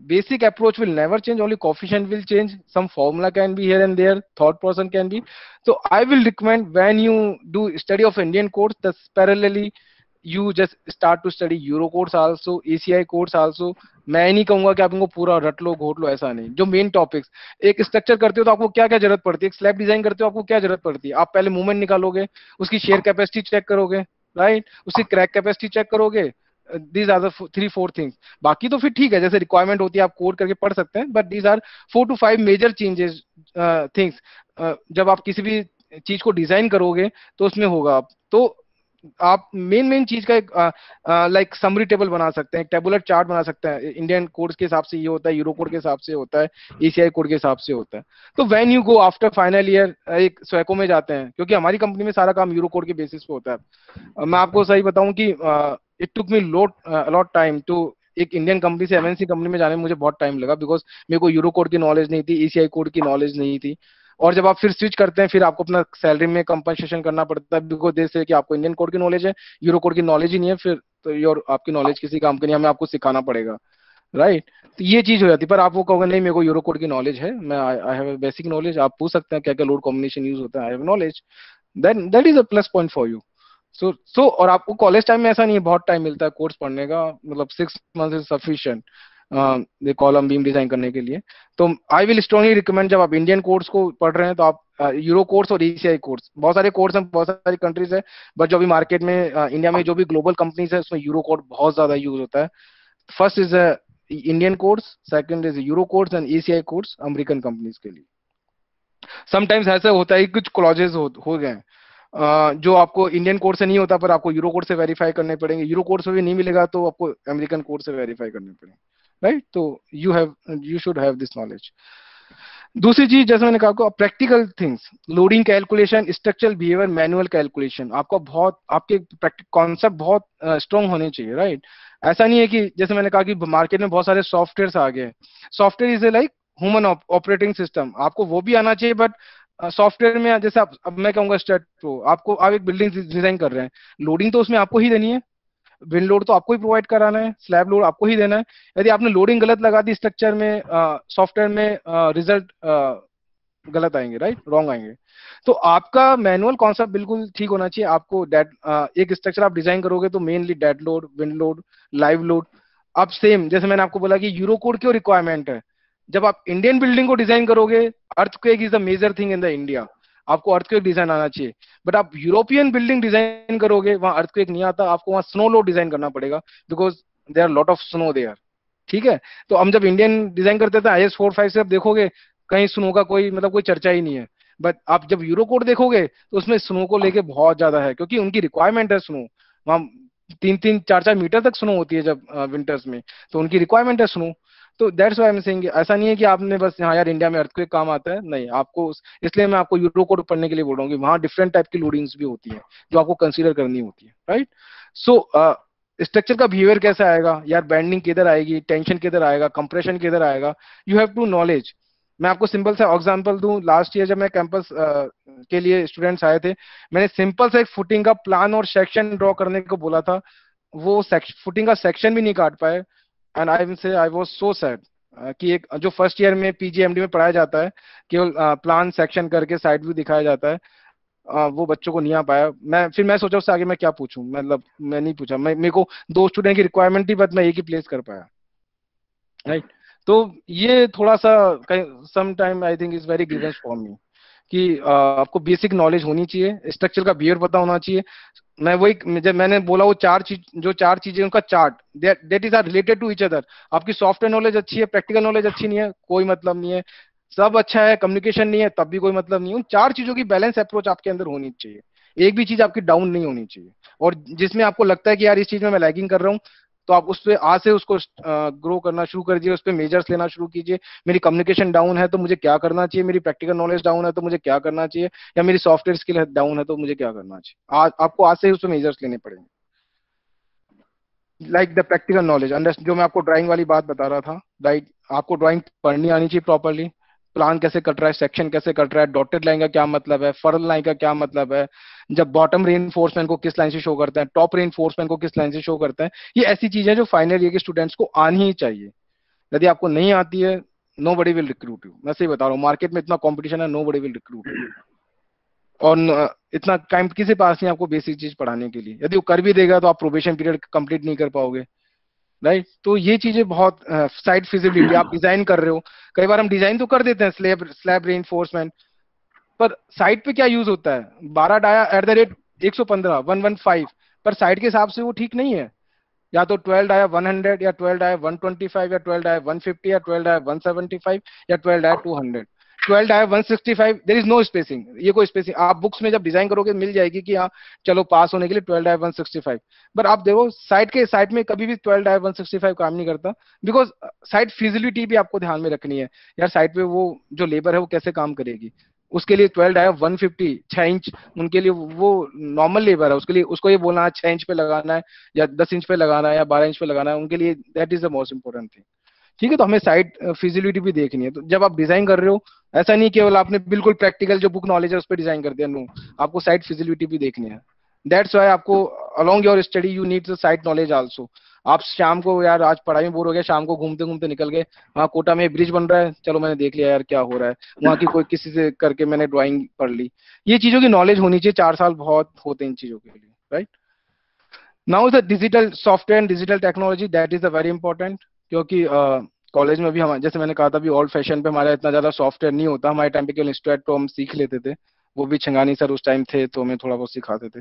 Basic approach will never change. Only coefficient will change. Some formula can be here and there. Thought person can be. So i will recommend when you do study of indian codes that's parallelly you just start to study euro course also ACI course also मैं नहीं कहूँगा कि आप इनको पूरा रट लो, घोट लो, ऐसा नहीं। जो मेन टॉपिक्स एक स्ट्रक्चर करते हो तो आपको क्या क्या ज़रूरत पड़ती है? एक स्लैब डिज़ाइन करते हो, आपको क्या ज़रूरत पड़ती है? आप पहले मूवमेंट निकालोगे, उसकी शेयर कैपेसिटी चेक करोगे राइट उसकी क्रैक कैपेसिटी चेक करोगे these are three four things बाकी तो फिर ठीक है, जैसे रिक्वायरमेंट होती है, आप कोड करके पढ़ सकते हैं but these are four to five major changes things जब आप किसी भी चीज़ को डिज़ाइन करोगे तो उसमें होगा। आप तो आप मेन मेन चीज़ का एक लाइक समरी टेबल बना सकते हैं टेबुलर चार्ट बना सकते हैं। इंडियन कोड्स के हिसाब से ये होता है यूरो कोड के हिसाब से होता है एसीआई कोड के हिसाब से होता है। तो when you go after final year एक स्वैको में जाते हैं, क्योंकि हमारी कंपनी में सारा काम यूरो कोड के बेसिस पे होता है। मैं आपको सही बताऊँ कि it took me lot a lot time to एक इंडियन कंपनी से एमएनसी कंपनी में जाने में मुझे बहुत टाइम लगा बिकॉज़ मेरे को यूरो कोड की नॉलेज नहीं थी एसीआई कोड की नॉलेज नहीं थी। और जब आप फिर स्विच करते हैं, फिर आपको अपना सैलरी में कंपनसेशन करना पड़ता है। बिकॉज़ देश कि आपको इंडियन कोड की नॉलेज है यूरो कोड की नॉलेज ही नहीं है, फिर तो योर आपकी नॉलेज किसी काम की नहीं हमें आपको सिखाना पड़ेगा। Right right? तो ये चीज़ हो जाती है। पर आप वो कहोगे, नहीं, मेरे को यूरो कोड की नॉलेज है, मैं आई हैव बेसिक नॉलेज आप पूछ सकते हैं क्या क्या लोड कॉम्बिनेशन यूज़ होता है I have knowledge then that is a plus point for you so so और आपको कॉलेज टाइम में ऐसा नहीं है, बहुत टाइम मिलता है कोर्स पढ़ने का मतलब six month is sufficient column beam design करने के लिए। तो आई विल स्ट्रॉन्गली रिकमेंड जब आप इंडियन कोर्स को पढ़ रहे हैं तो आप यूरो कोर्स और ईसीआई कोर्स बहुत सारे कोर्स हैं बहुत सारी कंट्रीज़ है बट जो भी मार्केट में इंडिया में जो भी ग्लोबल कंपनीज़ है उसमें यूरो कोड बहुत ज़्यादा यूज़ होता है। First is Indian course second is euro course and ECI course American companies के लिए। समटाइम्स ऐसा होता है कुछ क्लॉजेस हो, हो गए हैं। Uh, जो आपको इंडियन कोर्स से नहीं होता पर आपको यूरो कोर्स से वेरीफाई करने पड़ेंगे। यूरो कोर्स से भी नहीं मिलेगा तो आपको अमेरिकन कोर्स से वेरीफाई करने पड़ेंगे। Right? तो you have you should have this knowledge दूसरी चीज़ जैसे मैंने कहा आपको practical things loading calculation structural behaviour manual calculation आपका बहुत आपके कॉन्सेप्ट बहुत स्ट्रॉन्ग uh, होने चाहिए राइट right? ऐसा नहीं है कि जैसे मैंने कहा कि मार्केट में बहुत सारे सॉफ्टवेयर आ गए software is a like human operating system आपको वो भी आना चाहिए बट सॉफ्टवेयर uh, में जैसे आप अब मैं कहूँगा स्टेट प्रो आपको आप एक बिल्डिंग डिज़ाइन कर रहे हैं। लोडिंग तो उसमें आपको ही देनी है। विंड लोड तो आपको ही प्रोवाइड कराना है स्लैब लोड आपको ही देना है। यदि आपने लोडिंग गलत लगा दी स्ट्रक्चर में सॉफ्टवेयर में रिज़ल्ट गलत आएँगे राइट रॉन्ग आएँगे। तो आपका मैनुअल कॉन्सेप्ट बिल्कुल ठीक होना चाहिए। आपको डेड एक स्ट्रक्चर आप डिज़ाइन करोगे तो mainly dead load wind load live load अब सेम जैसे मैंने आपको बोला कि यूरो कोड क्यों रिक्वायरमेंट है। जब आप इंडियन बिल्डिंग को डिज़ाइन करोगे earthquake is the major thing in the India आपको अर्थक्वेक डिज़ाइन आना चाहिए। बट आप यूरोपियन बिल्डिंग डिज़ाइन करोगे, वहाँ अर्थक्वेक नहीं आता, आपको वहाँ स्नो लोड डिज़ाइन करना पड़ेगा because they are lot of snow they are ठीक है? तो हम जब इंडियन डिज़ाइन करते थे आई एस फोर फाइव से आप देखोगे, कहीं स्नो का कोई मतलब कोई चर्चा ही नहीं है। बट आप जब यूरो कोड देखोगे तो उसमें स्नो को लेके बहुत ज़्यादा है, क्योंकि उनकी रिक्वायरमेंट है स्नो वहाँ तीन तीन, चार चार मीटर तक स्नो होती है जब विंटर्स में। तो उनकी रिक्वायरमेंट है स्नो तो दैट्स वाई एम सेइंग ऐसा नहीं है कि आपने बस यहाँ यार इंडिया में अर्थक्वेक काम आता है। नहीं, आपको इसलिए मैं आपको यूरो कोड पढ़ने के लिए बोल रहा हूँ कि वहाँ डिफरेंट टाइप की लोडिंग्स भी होती है, जो आपको कंसिडर करनी होती है राइट सो स्ट्रक्चर का बिहेवियर कैसा आएगा? यार बैंडिंग किधर आएगी? टेंशन किधर आएगा? कंप्रेशन किधर आएगा? यू हैव टू नॉलेज मैं आपको सिंपल सा एग्जांपल दूँ। लास्ट ईयर जब मैं कैंपस के लिए स्टूडेंट्स आए थे, मैंने सिंपल सा एक फुटिंग का प्लान और सेक्शन ड्रॉ करने को बोला था। वो फुटिंग का सेक्शन भी नहीं काट पाए। एंड आई विल से आई वाज सो सैड कि एक जो फ़र्स्ट ईयर में पीजीएमडी में पढ़ाया जाता है केवल प्लान सेक्शन करके साइड व्यू दिखाया जाता है आ, वो बच्चों को नहीं आ पाया। मैं फिर मैं सोचा उससे आगे मैं क्या पूछूँ? मतलब मैं नहीं पूछा। मैं मेरे को दो स्टूडेंट की रिक्वायरमेंट थी बट मैं एक ही प्लेस कर पाया। Right right? तो ये थोड़ा सा some time I think is very givens for me कि आपको बेसिक नॉलेज होनी चाहिए स्ट्रक्चर का बिहेवियर पता होना चाहिए। मैं वही, जब मैंने बोला वो चार चीज़, जो चार चीज़ें उनका chart that is are related to each other आपकी सॉफ्टवेयर नॉलेज अच्छी है प्रैक्टिकल नॉलेज अच्छी नहीं है, कोई मतलब नहीं है। सब अच्छा है कम्युनिकेशन नहीं है, तब भी कोई मतलब नहीं है। उन चार चीज़ों की बैलेंस अप्रोच आपके अंदर होनी चाहिए। एक भी चीज़ आपकी डाउन नहीं होनी चाहिए। और जिसमें आपको लगता है कि यार इस चीज़ में मैं लैगिंग कर रहा हूँ तो आप उस पर आज से उसको ग्रो करना शुरू कर दीजिए उस पर मेजर्स लेना शुरू कीजिए। मेरी कम्युनिकेशन डाउन है तो मुझे क्या करना चाहिए? मेरी प्रैक्टिकल नॉलेज डाउन है तो मुझे क्या करना चाहिए? या मेरी सॉफ्टवेयर स्किल डाउन है तो मुझे क्या करना चाहिए? आज आपको आज से ही उस पर मेजर्स लेने पड़ेंगे। Like the practical knowledge under जो मैं आपको ड्राइंग वाली बात बता रहा था राइट आपको ड्राइंग पढ़नी आनी चाहिए प्रॉपरली प्लान कैसे कट रहा है सेक्शन कैसे कट रहा है डॉटेड लाइन का क्या मतलब है फरल लाइन का क्या मतलब है, जब बॉटम रेन को किस लाइन से शो करता है टॉप रेन को किस लाइन से शो करता है, ये ऐसी चीज़ है जो फाइनल ईयर के स्टूडेंट्स को आनी ही चाहिए। यदि आपको नहीं आती है nobody will recruit you मैं सही बता रहा हूँ मार्केट में इतना कॉम्पिटिशन है nobody will recruit you और इतना टाइम किसी पास नहीं आपको बेसिक चीज़ पढ़ाने के लिए। यदि वो कर भी देगा तो आप प्रोबेशन पीरियड कंप्लीट नहीं कर पाओगे। राइट तो ये चीज़ें बहुत साइड फिजिबिलिटी आप डिज़ाइन कर रहे हो। कई बार हम डिज़ाइन तो कर देते हैं स्लैब स्लैब रे पर साइड पे क्या यूज़ होता है? बारह डाया एट द रेट एक सौ पंद्रह वन वन फाइव पर साइड के हिसाब से वो ठीक नहीं है। या तो ट्वेल्व डाया वन हंड्रेड या twelve dia one twenty five या ट्वेल्व डाया वन फिफ्टी या twelve dia one seventy five या twelve dia two hundred twelve dia one sixty five there is no spacing ये कोई spacing आप books में जब design करोगे, मिल जाएगी कि हाँ चलो पास होने के लिए twelve dia one sixty five. But आप देखो साइड के साइड में कभी भी twelve dia one sixty five काम नहीं करता. बिकॉज़ साइड फिजिलिटी भी आपको ध्यान में रखनी है. यार साइड पे वो, जो लेबर है, वो कैसे काम करेगी? उसके लिए ट्वेल्व डाया वन फिफ्टी, छह इंच, उनके लिए वो नॉर्मल लेबर है. उसके लिए, उसको ये बोलना है, छह इंच पे लगाना है, या दस इंच पे लगाना है, या बारह इंच पे लगाना है, उनके लिए that is the most important thing ठीक है तो हमें साइड फिजिलिटी भी देखनी है। तो जब आप डिज़ाइन कर रहे हो, ऐसा नहीं केवल आपने बिल्कुल प्रैक्टिकल जो बुक नॉलेज है, उस पर डिज़ाइन कर दिया। नो आपको साइड फिजिलिटी भी देखनी है। दैट्स वाई आपको along your study you need side knowledge also आप शाम को यार, आज पढ़ाई में बोर हो गया शाम को घूमते घूमते निकल गए, वहाँ कोटा में ब्रिज बन रहा है। चलो, मैंने देख लिया यार, क्या हो रहा है। वहाँ की कोई किसी से करके मैंने ड्राइंग पढ़ ली। ये चीज़ों की नॉलेज होनी चाहिए, चार साल बहुत होते हैं इन चीज़ों के लिए right now is the digital software and digital technology that is a very important क्योंकि कॉलेज में भी हमारे जैसे मैंने कहा था अभी ओल्ड फ़ैशन पे हमारा इतना ज़्यादा सॉफ्टवेयर नहीं होता। हमारे टाइम पे केवल इंस्टेट तो हम सीख लेते थे। वो भी छंगानी सर उस टाइम थे तो हमें थोड़ा बहुत सिखाते थे।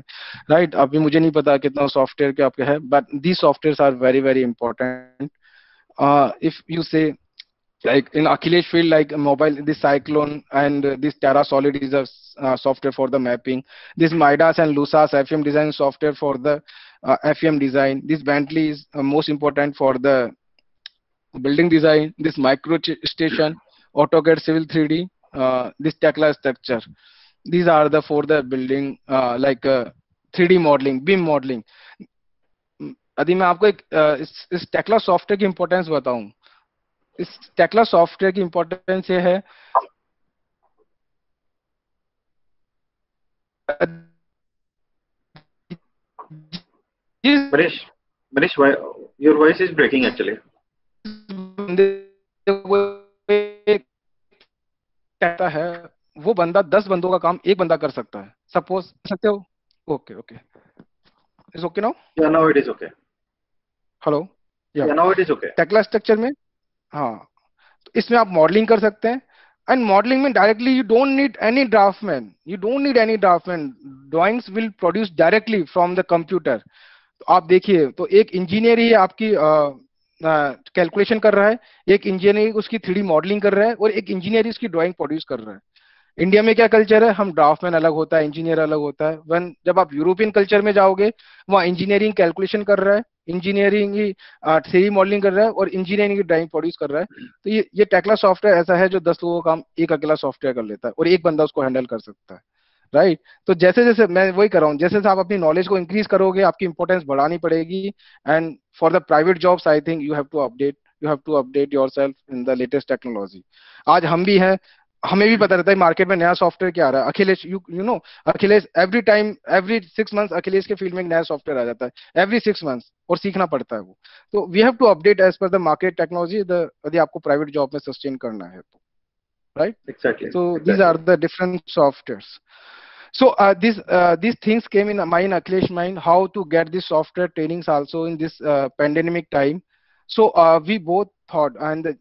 राइट right, अभी मुझे नहीं पता कितना सॉफ्टवेयर क्या आपके है but the software are very very important if you say like in Akhilesh field like mobile this Cyclone and this Terra Solid is software for the mapping this MIDAS and LUSAS F design software for the F M design this Bentley is most important for the building design. This micro station AutoCAD Civil 3D, uh, this Tekla structure. These are the for the building uh, like uh, 3D modeling, BIM modeling. यदि मैं आपको एक इस, इस Tekla software की importance बताऊँ इस Tekla software की इंपॉर्टेंस ये है Manish, Manish, why, your voice is breaking actually. कहता है वो बंदा दस बंदों का काम एक बंदा कर सकता है। सपोज़ सकते हो? Okay okay is okay now या now it is okay hello या now it is okay Tekla structure में? हाँ। तो इसमें आप मॉडलिंग कर सकते हैं। एंड मॉडलिंग में directly you don't need any draftman you don't need any draftman drawings will produce directly from the computer तो आप देखिए तो एक इंजीनियर ही आपकी कैलकुलेशन कर रहा है, एक इंजीनियर उसकी थ्री मॉडलिंग कर रहा है और एक इंजीनियर उसकी ड्राइंग प्रोड्यूस कर रहा है। इंडिया में क्या कल्चर है? हम ड्राफ्टमैन अलग होता है इंजीनियर अलग होता है। वन जब आप यूरोपियन कल्चर में जाओगे, वहाँ इंजीनियरिंग कैलकुलेशन कर रहा है इंजीनियरिंग ही थ्री मॉडलिंग कर रहा है और इंजीनियरिंग की ड्राइंग प्रोड्यूस कर रहा है। तो ये ये टेक्ला सॉफ्टवेयर ऐसा है जो दस लोगों का काम एक अकेला सॉफ्टवेयर कर लेता है और एक बंदा उसको हैंडल कर सकता है। Right right? तो जैसे जैसे मैं वही कर रहा हूँ, जैसे जैसे आप अपनी नॉलेज को इंक्रीज करोगे, आपकी इंपॉर्टेंस बढ़ानी पड़ेगी and for the private jobs I think you have to update you have to update yourself in the latest technology आज हम भी हैं, हमें भी पता रहता है मार्केट में नया सॉफ्टवेयर क्या आ रहा है। Akhilesh you you know Akhilesh every time every six months Akhilesh के फ़ील्ड में एक नया सॉफ्टवेयर आ जाता है। एवरी सिक्स मंथ्स और सीखना पड़ता है वो। तो we have to update as per the market technology यदि आपको प्राइवेट जॉब में सस्टेन करना है तो। Right? Exactly so exactly. these are the different softwares. So uh, these uh, these things came in my mind akhilesh mind how to get this software trainings also in this uh, pandemic time so we both thought and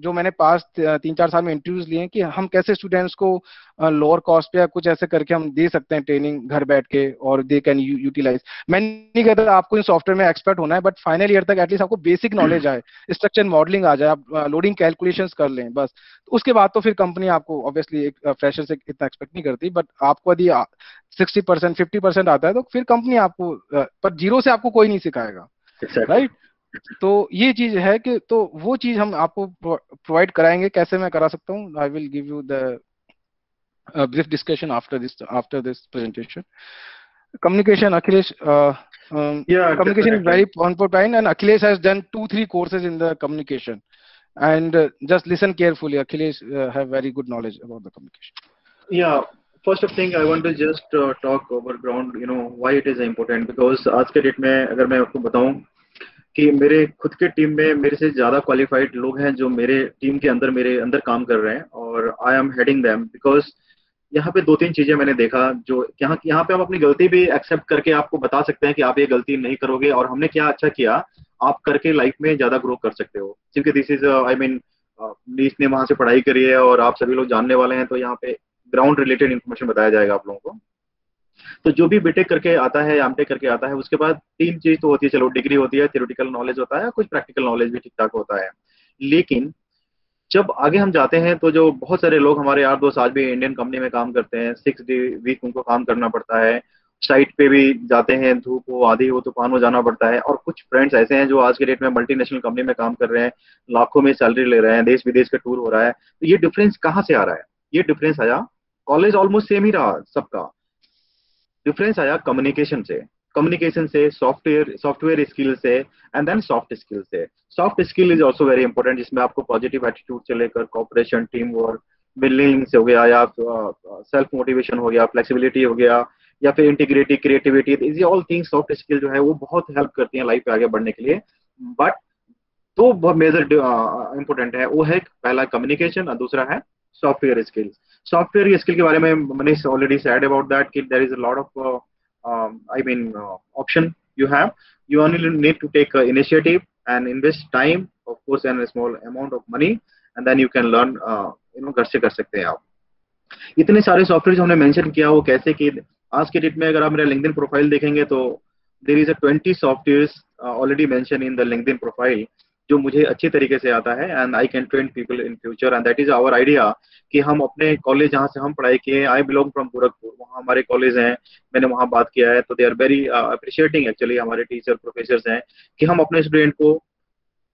जो मैंने पास तीन चार साल में interviews लिए कि हम कैसे स्टूडेंट्स को लोअर कॉस्ट पे या कुछ ऐसे करके हम दे सकते हैं ट्रेनिंग घर बैठ के और दे कैन यूटिलाइज मैं नहीं कहता आपको इन सॉफ्टवेयर में एक्सपर्ट होना है बट फाइनल ईयर तक एटलीस्ट आपको बेसिक नॉलेज आए स्ट्रक्चर मॉडलिंग आ जाए आप लोडिंग कैलकुलेशन कर लें बस। उसके बाद तो फिर कंपनी आपको ऑब्वियसली एक फ्रेशर से इतना एक्सपेक्ट नहीं करती बट आपको यदि सिक्सटी परसेंट फिफ्टी परसेंट आता है तो फिर कंपनी आपको पर ज़ीरो से आपको कोई नहीं सिखाएगा राइट? तो ये चीज़ है कि तो वो चीज़ हम आपको प्रोवाइड कराएँगे। कैसे मैं करा सकता हूँ? I will give you the brief discussion after this after this presentation communication Akhilesh communication is very important and Akhilesh has done two three courses in the communication and just listen carefully Akhilesh have very good knowledge about the communication या first of thing I want to just talk over ground you know why it is important because आज के date में अगर मैं आपको बताऊँ कि मेरे खुद के टीम में मेरे से ज़्यादा क्वालिफाइड लोग हैं जो मेरे टीम के अंदर मेरे अंदर काम कर रहे हैं और I am heading them because यहाँ पे दो तीन चीज़ें मैंने देखा जो यहाँ यहाँ पे हम अपनी गलती भी एक्सेप्ट करके आपको बता सकते हैं कि आप ये गलती नहीं करोगे और हमने क्या अच्छा किया, आप करके लाइफ में ज़्यादा ग्रो कर सकते हो। क्योंकि दिस इज़ आई मीन नीच ने वहाँ से पढ़ाई करी है और आप सभी लोग जानने वाले हैं तो यहाँ पे ग्राउंड रिलेटेड इन्फॉर्मेशन बताया जाएगा आप लोगों को। तो जो भी बीटेक करके आता है एमटेक करके आता है, उसके बाद तीन चीज़ तो होती है, चलो डिग्री होती है थियोरिटिकल नॉलेज होता है, कुछ प्रैक्टिकल नॉलेज भी ठीक ठाक होता है। लेकिन जब आगे हम जाते हैं तो जो बहुत सारे लोग हमारे यार दोस्त आज भी इंडियन कंपनी में काम करते हैं सिक्स डे वीक उनको काम करना पड़ता है साइट पे भी जाते हैं, धूप हो, आधी हो, तूफ़ान हो, जाना पड़ता है, और कुछ फ्रेंड्स ऐसे हैं जो आज के डेट में मल्टीनेशनल कंपनी में काम कर रहे हैं, लाखों में सैलरी ले रहे हैं देश विदेश का टूर हो रहा है तो ये डिफरेंस कहाँ से आ रहा है? ये डिफरेंस आया कॉलेज ऑलमोस्ट सेम ही रहा सबका। डिफरेंस आया कम्युनिकेशन से। कम्युनिकेशन से सॉफ्टवेयर सॉफ्टवेयर स्किल से एंड देन सॉफ्ट स्किल से। Soft skill is also very important जिसमें आपको पॉजिटिव एटीट्यूड से लेकर कॉपरेशन टीम वर्क बिल्डिंग से हो गया, या सेल्फ मोटिवेशन हो गया फ्लेक्सिबिलिटी हो गया, या फिर integrity creativity is all things soft skill जो है, वो बहुत हेल्प करती है लाइफ पे आगे बढ़ने के लिए। बट दो मेजर इंपॉर्टेंट है, वो है पहला कम्युनिकेशन और दूसरा है सॉफ्टवेयर स्किल्स सॉफ्टवेयर स्किल के बारे में Manish already said about that कि there is a lot of I mean option you have. You only need to take uh, initiative and invest time of course and a small amount of money and then you can learn uh, घर से कर सकते हैं आप. इतने सारे software हमने mention किया वो कैसे कि आज के डेट में अगर आप मेरा लिंक्डइन प्रोफ़ाइल देखेंगे तो there is a twenty software already mention in the LinkedIn profile जो मुझे अच्छी तरीके से आता है and I can train people in future and that is our idea कि हम अपने कॉलेज जहाँ से हम पढ़ाई किए आई बिलोंग फ्रॉम गोरखपुर, वहाँ हमारे कॉलेज हैं, मैंने वहाँ बात किया है तो they are very appreciating actually हमारे टीचर प्रोफेसर हैं कि हम अपने स्टूडेंट को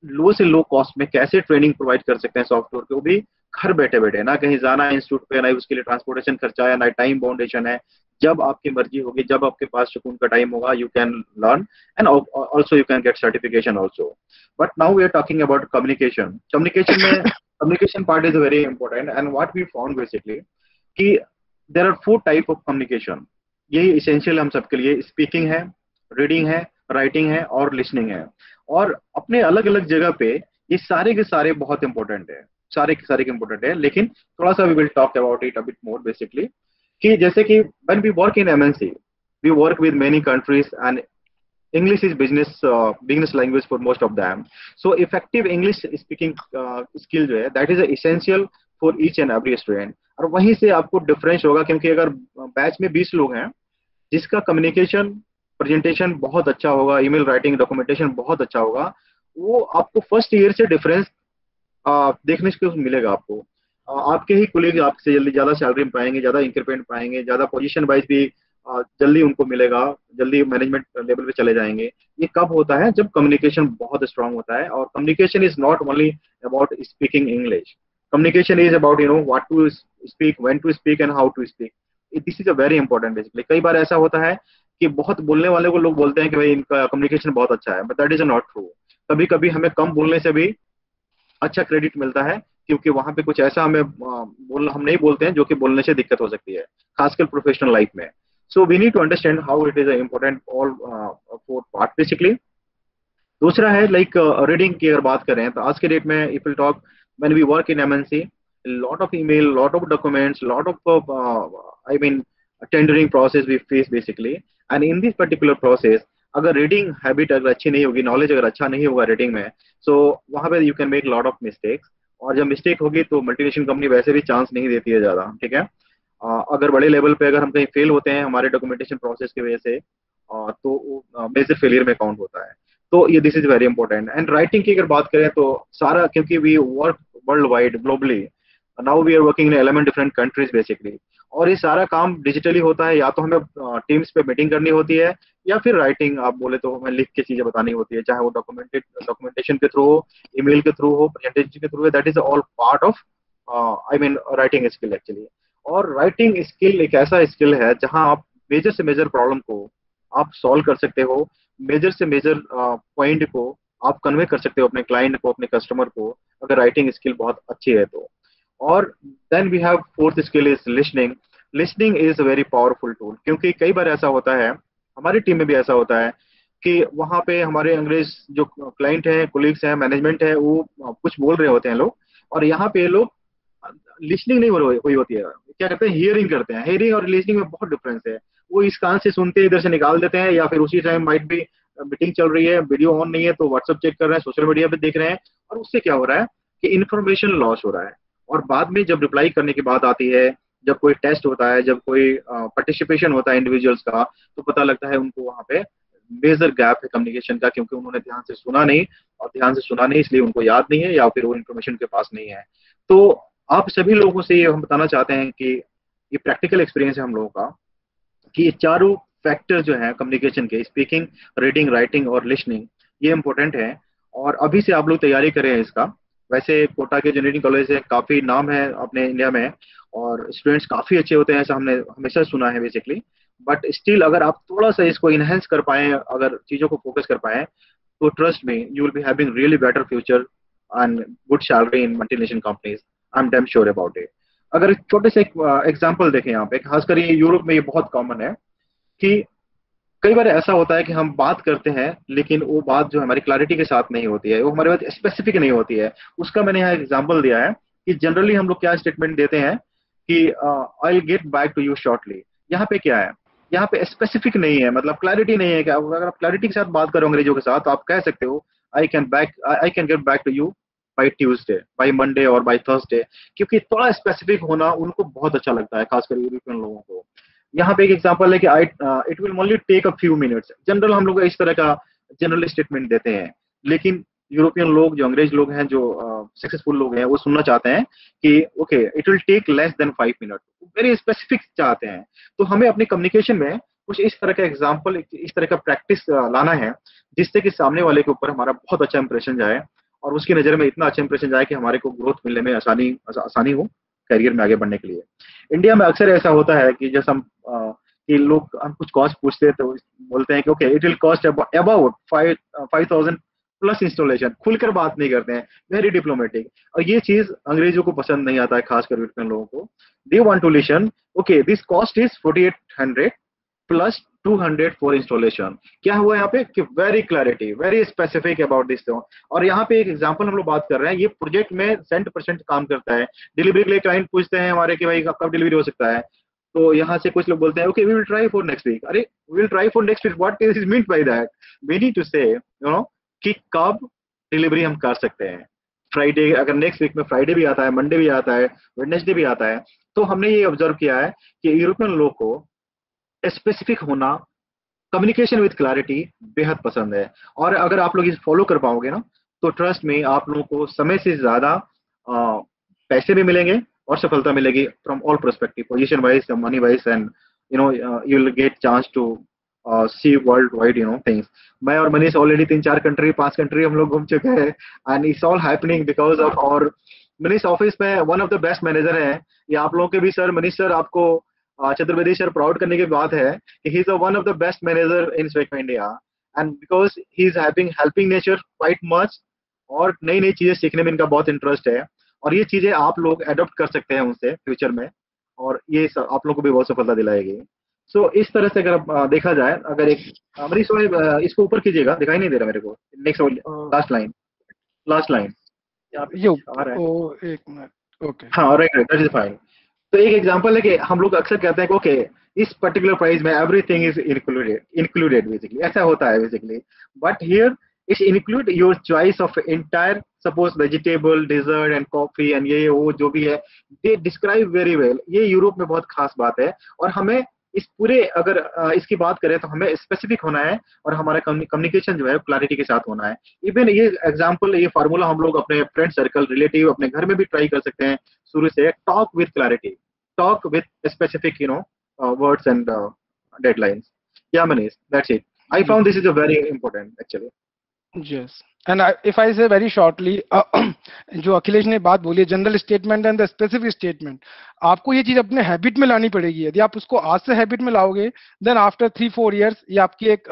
लो से लो कॉस्ट में कैसे ट्रेनिंग प्रोवाइड कर सकते हैं सॉफ्टवेयर को भी, घर बैठे बैठे ना कहीं जाना इंस्टीट्यूट पे, ना उसके लिए ट्रांसपोर्टेशन खर्चा है, ना टाइम बाउंडेशन है जब आपकी मर्ज़ी होगी जब आपके पास सुकून का टाइम होगा you can learn and also you can get certification also but now we are talking about communication communication में communication part is very important and what we found basically कि there are four type of communication यही essential हम सबके लिए. Speaking है reading है writing है और लिसनिंग है. और अपने अलग अलग जगह पे ये सारे के सारे बहुत इंपॉर्टेंट है. सारे के सारे इंपॉर्टेंट है. लेकिन थोड़ा सा we will talk about it a bit more basically कि जैसे कि when we work in MNC we work with many countries and business uh, business language for most of them. So effective English speaking uh, skill जो है that is essential for each and every student. और वहीं से आपको difference होगा क्योंकि अगर batch में 20 लोग हैं जिसका कम्युनिकेशन प्रेजेंटेशन बहुत अच्छा होगा ईमेल राइटिंग डॉक्यूमेंटेशन बहुत अच्छा होगा वो आपको फ़र्स्ट ईयर से डिफरेंस देखने को मिलेगा आपको आपके ही कुलीग आपसे जल्दी ज़्यादा सैलरी पाएँगे, ज़्यादा इंक्रीमेंट पाएँगे, ज़्यादा पोजीशन वाइज भी जल्दी उनको मिलेगा, जल्दी मैनेजमेंट लेवल पे चले जाएँगे। ये कब होता है? जब कम्युनिकेशन बहुत स्ट्रांग होता है और communication is not only about speaking English communication is about you know what to speak when to speak and how to speak this is a very important basically कई बार ऐसा होता है कि बहुत बोलने वाले को लोग बोलते हैं कि भाई इनका कम्युनिकेशन बहुत अच्छा है but that is not true कभी कभी हमें कम बोलने से भी अच्छा क्रेडिट मिलता है क्योंकि वहाँ पे कुछ ऐसा हमें बोल हम नहीं बोलते हैं जो कि बोलने से दिक्कत हो सकती है खासकर प्रोफेशनल लाइफ में। So we need to understand how it is important all four part basically दूसरा है लाइक रीडिंग की अगर बात करें तो आज के डेट में if will talk when we work in MNC lot of email lot of documents lot of uh, i mean tendering process we face basically. And in this particular process अगर reading habit अगर अच्छी नहीं होगी knowledge अगर अच्छा नहीं होगा reading में सो so, वहाँ पे you can make lot of mistakes और जब मिस्टेक होगी तो मल्टीनेशनल कंपनी वैसे भी चांस नहीं देती है ज़्यादा, ठीक है? अगर बड़े लेवल पे अगर हम कहीं फेल होते हैं हमारे डॉक्यूमेंटेशन प्रोसेस की वजह से तो मेजर फेलियर में काउंट होता है। तो ये this is very important and writing की अगर बात करें तो सारा, क्योंकि we work world wide globally now we are working in eleven different countries basically और ये सारा काम डिजिटली होता है, या तो हमें टीम्स पे मीटिंग करनी होती है, या फिर राइटिंग आप बोले तो हमें लिख के चीज़ें बतानी होती है, चाहे वो डॉक्यूमेंटेड डॉक्यूमेंटेशन के थ्रू हो ईमेल के थ्रू हो प्रेजेंटेशन के थ्रू हो that is all part of I mean writing skill actually और राइटिंग स्किल एक ऐसा स्किल है, जहाँ आप मेजर से मेजर प्रॉब्लम को आप सॉल्व कर सकते हो मेजर से मेजर पॉइंट को आप कन्वे कर सकते हो अपने क्लाइंट को, अपने कस्टमर को, अगर राइटिंग स्किल बहुत अच्छी है तो। और then we have fourth skill is listening listening is a very powerful tool क्योंकि कई बार ऐसा होता है, हमारी टीम में भी ऐसा होता है, कि वहाँ पे हमारे अंग्रेज़ जो क्लाइंट है कोलिग्स हैं मैनेजमेंट है, वो कुछ बोल रहे होते हैं लोग, और यहाँ पे लोग लिसनिंग नहीं हुई होती है। क्या कहते हैं? हियरिंग करते हैं। हियरिंग और लिसनिंग में बहुत डिफरेंस है। वो इस कान से सुनते, इधर से निकाल देते हैं, या फिर उसी टाइम माइट भी मीटिंग चल रही है वीडियो ऑन नहीं है तो व्हाट्सअप चेक कर रहे हैं सोशल मीडिया पे देख रहे हैं, और उससे क्या हो रहा है, कि इन्फॉर्मेशन लॉस हो रहा है। और बाद में जब रिप्लाई करने की बात आती है, जब कोई टेस्ट होता है, जब कोई पार्टिसिपेशन होता है इंडिविजुअल्स का तो पता लगता है उनको वहाँ पे मेजर गैप है कम्युनिकेशन का क्योंकि उन्होंने ध्यान से सुना नहीं और ध्यान से सुना नहीं इसलिए उनको याद नहीं है या फिर वो इन्फॉर्मेशन के पास नहीं है। तो आप सभी लोगों से ये हम बताना चाहते हैं कि ये प्रैक्टिकल एक्सपीरियंस है हम लोगों का कि चारों फैक्टर जो है कम्युनिकेशन के स्पीकिंग रीडिंग राइटिंग और लिसनिंग ये इंपॉर्टेंट है और अभी से आप लोग तैयारी करें इसका। वैसे कोटा के इंजीनियरिंग कॉलेज है, काफ़ी नाम है अपने इंडिया में और स्टूडेंट्स काफ़ी अच्छे होते हैं, ऐसा हमने हमेशा सुना है बेसिकली बट स्टिल अगर आप थोड़ा सा इसको इनहेंस कर पाए, अगर चीज़ों को फोकस कर पाए तो ट्रस्ट में you will be having really better future and good salary in multinational companies I am damn sure about it अगर छोटे से एग्ज़ाम्पल देखें यहाँ पे, खासकर ये यूरोप में ये बहुत कॉमन है कि कई बार ऐसा होता है कि हम बात करते हैं, लेकिन वो बात जो हमारी क्लैरिटी के साथ नहीं होती है, वो हमारे बात स्पेसिफिक नहीं होती है। उसका मैंने यहाँ एग्ज़ाम्पल दिया है कि जनरली हम लोग क्या स्टेटमेंट देते हैं कि I get back to you shortly यहाँ पे क्या है? यहाँ पे स्पेसिफिक नहीं है मतलब क्लैरिटी नहीं है कि अगर आप क्लैरिटी के साथ बात करो अंग्रेज़ों के साथ तो आप कह सकते हो I can back I can get back to you by Tuesday by Monday और बाई थर्सडे क्योंकि थोड़ा स्पेसिफिक होना उनको बहुत अच्छा लगता है, खासकर यूरोपियन लोगों को। यहाँ पे एक एग्ज़ाम्पल है कि I it will only take a few minutes general हम लोग इस तरह का जनरल स्टेटमेंट देते हैं। लेकिन यूरोपियन लोग जो अंग्रेज़ लोग हैं जो सक्सेसफुल uh, लोग हैं वो सुनना चाहते हैं कि okay it will take less than five minute very specific चाहते हैं। तो हमें अपने कम्युनिकेशन में कुछ इस तरह का एग्ज़ाम्पल इस तरह का प्रैक्टिस लाना है जिससे कि सामने वाले के ऊपर हमारा बहुत अच्छा इंप्रेशन जाए और उसकी नज़र में इतना अच्छा इंप्रेशन जाए कि हमारे को ग्रोथ मिलने में आसानी आसानी हो। करियर में आगे बढ़ने के लिए। इंडिया में अक्सर ऐसा होता है कि जैसे हम कि लोग, हम कुछ कॉस्ट पूछते हैं तो बोलते हैं कि okay it will cost about five five thousand plus installation खुलकर बात नहीं करते हैं। वेरी डिप्लोमेटिक और ये चीज़ अंग्रेज़ों को पसंद नहीं आता है, खासकर लोगों को। They want to listen okay this cost is forty eight hundred plus 200 for installation क्या हुआ यहाँ पे? कि very clarity very specific about this और यहाँ पे एक एग्जांपल हम लोग बात कर रहे हैं, ये प्रोजेक्ट में सेंट परसेंट काम करता है। डिलीवरी के लिए क्लाइंट पूछते हैं हमारे कि भाई कब डिलीवरी हो सकता है। तो यहाँ से कुछ लोग बोलते हैं okay we will try for next week अरे we will try for next week what is mean by that we need to say you know कि कब डिलीवरी हम कर सकते हैं। फ्राइडे अगर नेक्स्ट वीक में फ्राइडे भी आता है मंडे भी आता है वेडनेसडे भी आता है तो हमने ये ऑब्ज़र्व किया है कि यूरोपियन लोग को स्पेसिफिक होना कम्युनिकेशन विद क्लैरिटी बेहद पसंद है। और अगर आप लोग इसे फॉलो कर पाओगे ना तो ट्रस्ट में आप लोगों को समय से ज़्यादा पैसे भी मिलेंगे और सफलता मिलेगी from all perspective position wise money wise and you know you will get chance to see world wide you know things मैं और मनीष ऑलरेडी तीन चार कंट्री पाँच कंट्री हम लोग घूम चुके हैं and it's all happening because of और मनीष ऑफ़िस में one of the best manager है। ये आप लोगों के भी सर मनीष सर आपको चतुर्वेदी सर प्राउड करने की बात है कि he is one of the best manager in Sweco India and because he is having helping nature quite much और नई नई चीज़ें सीखने में इनका बहुत इंटरेस्ट है। और ये चीज़ें आप लोग एडोप्ट कर सकते हैं उनसे फ्यूचर में। और ये आप लोगों को भी बहुत सफलता दिलाएगी। सो so, इस तरह से अगर देखा जाए अगर एक अमरीश भाई इसको ऊपर कीजिएगा दिखाई नहीं दे रहा मेरे को। Next last line last line ये आ रहा है। एक मिनट ओके। हाँ right right that is fine तो एक एग्जांपल है कि हम लोग अक्सर कहते हैं ओके इस पर्टिकुलर प्राइस में everything is included included basically ऐसा होता है basically but here it include your choice of entire suppose vegetable dessert and coffee and ये, वो, जो भी है. दे डिस्क्राइब वेरी वेल ये यूरोप में बहुत खास बात है. और हमें इस पूरे अगर इसकी बात करें तो हमें स्पेसिफिक होना है और हमारा कम्युनिकेशन जो है क्लैरिटी के साथ होना है। इवन ये एग्जांपल ये फार्मूला हम लोग अपने फ्रेंड सर्कल रिलेटिव अपने घर में भी ट्राई कर सकते हैं शुरू से। Talk with clarity talk with specific you know words and deadlines या Manish that's it I found this is a very important actually yes. And I, if i say very shortly जो अखिलेश ने बात बोली है general statement and the specific statement आपको ये चीज़ अपने habit में लानी पड़ेगी। यदि आप उसको आज से हैबिट में लाओगे then after three four years ये आपकी एक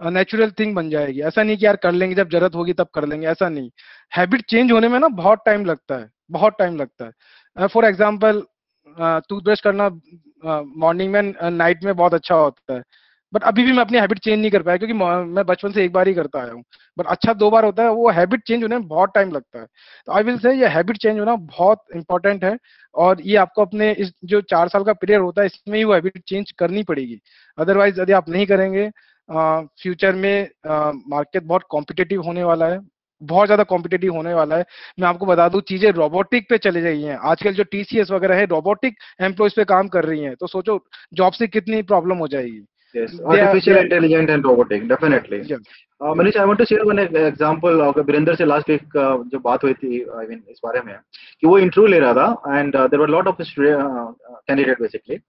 नेचुरल थिंग बन जाएगी। ऐसा नहीं कि यार कर लेंगे जब ज़रूरत होगी तब कर लेंगे ऐसा नहीं। हैबिट चेंज होने में ना बहुत टाइम लगता है बहुत टाइम लगता है। फॉर एग्ज़ाम्पल टूथब्रश करना मॉर्निंग में नाइट में बहुत अच्छा होता है। बट अभी भी मैं अपनी हैबिट चेंज नहीं कर पाया क्योंकि मैं बचपन से एक बार ही करता आया हूँ। बट अच्छा दो बार होता है, वो हैबिट चेंज होने में बहुत टाइम लगता है। तो आई विल से ये हैबिट चेंज होना बहुत इंपॉर्टेंट है और ये आपको अपने इस जो चार साल का पीरियड होता है, इसमें ही वो हैबिट चेंज करनी पड़ेगी। अदरवाइज़ यदि आप नहीं करेंगे फ्यूचर में मार्केट बहुत कॉम्पिटेटिव होने वाला है, बहुत ज़्यादा कॉम्पिटेटिव होने वाला है। मैं आपको बता दूँ, चीज़ें रोबोटिक पे चले गई हैं। आजकल जो टीसीएस वगैरह है रोबोटिक एम्प्लॉयज़ पे काम कर रही हैं। तो सोचो जॉब से कितनी प्रॉब्लम हो जाएगी। Yes, artificial yeah, intelligence yeah. and robotic, definitely. Yeah. Uh, Manish, I want to share one example of Birinder से last week uh, जो बात हुई थी I mean इस बारे में कि वो इंटरव्यू ले रहा था and uh, there were lot of uh, candidate basically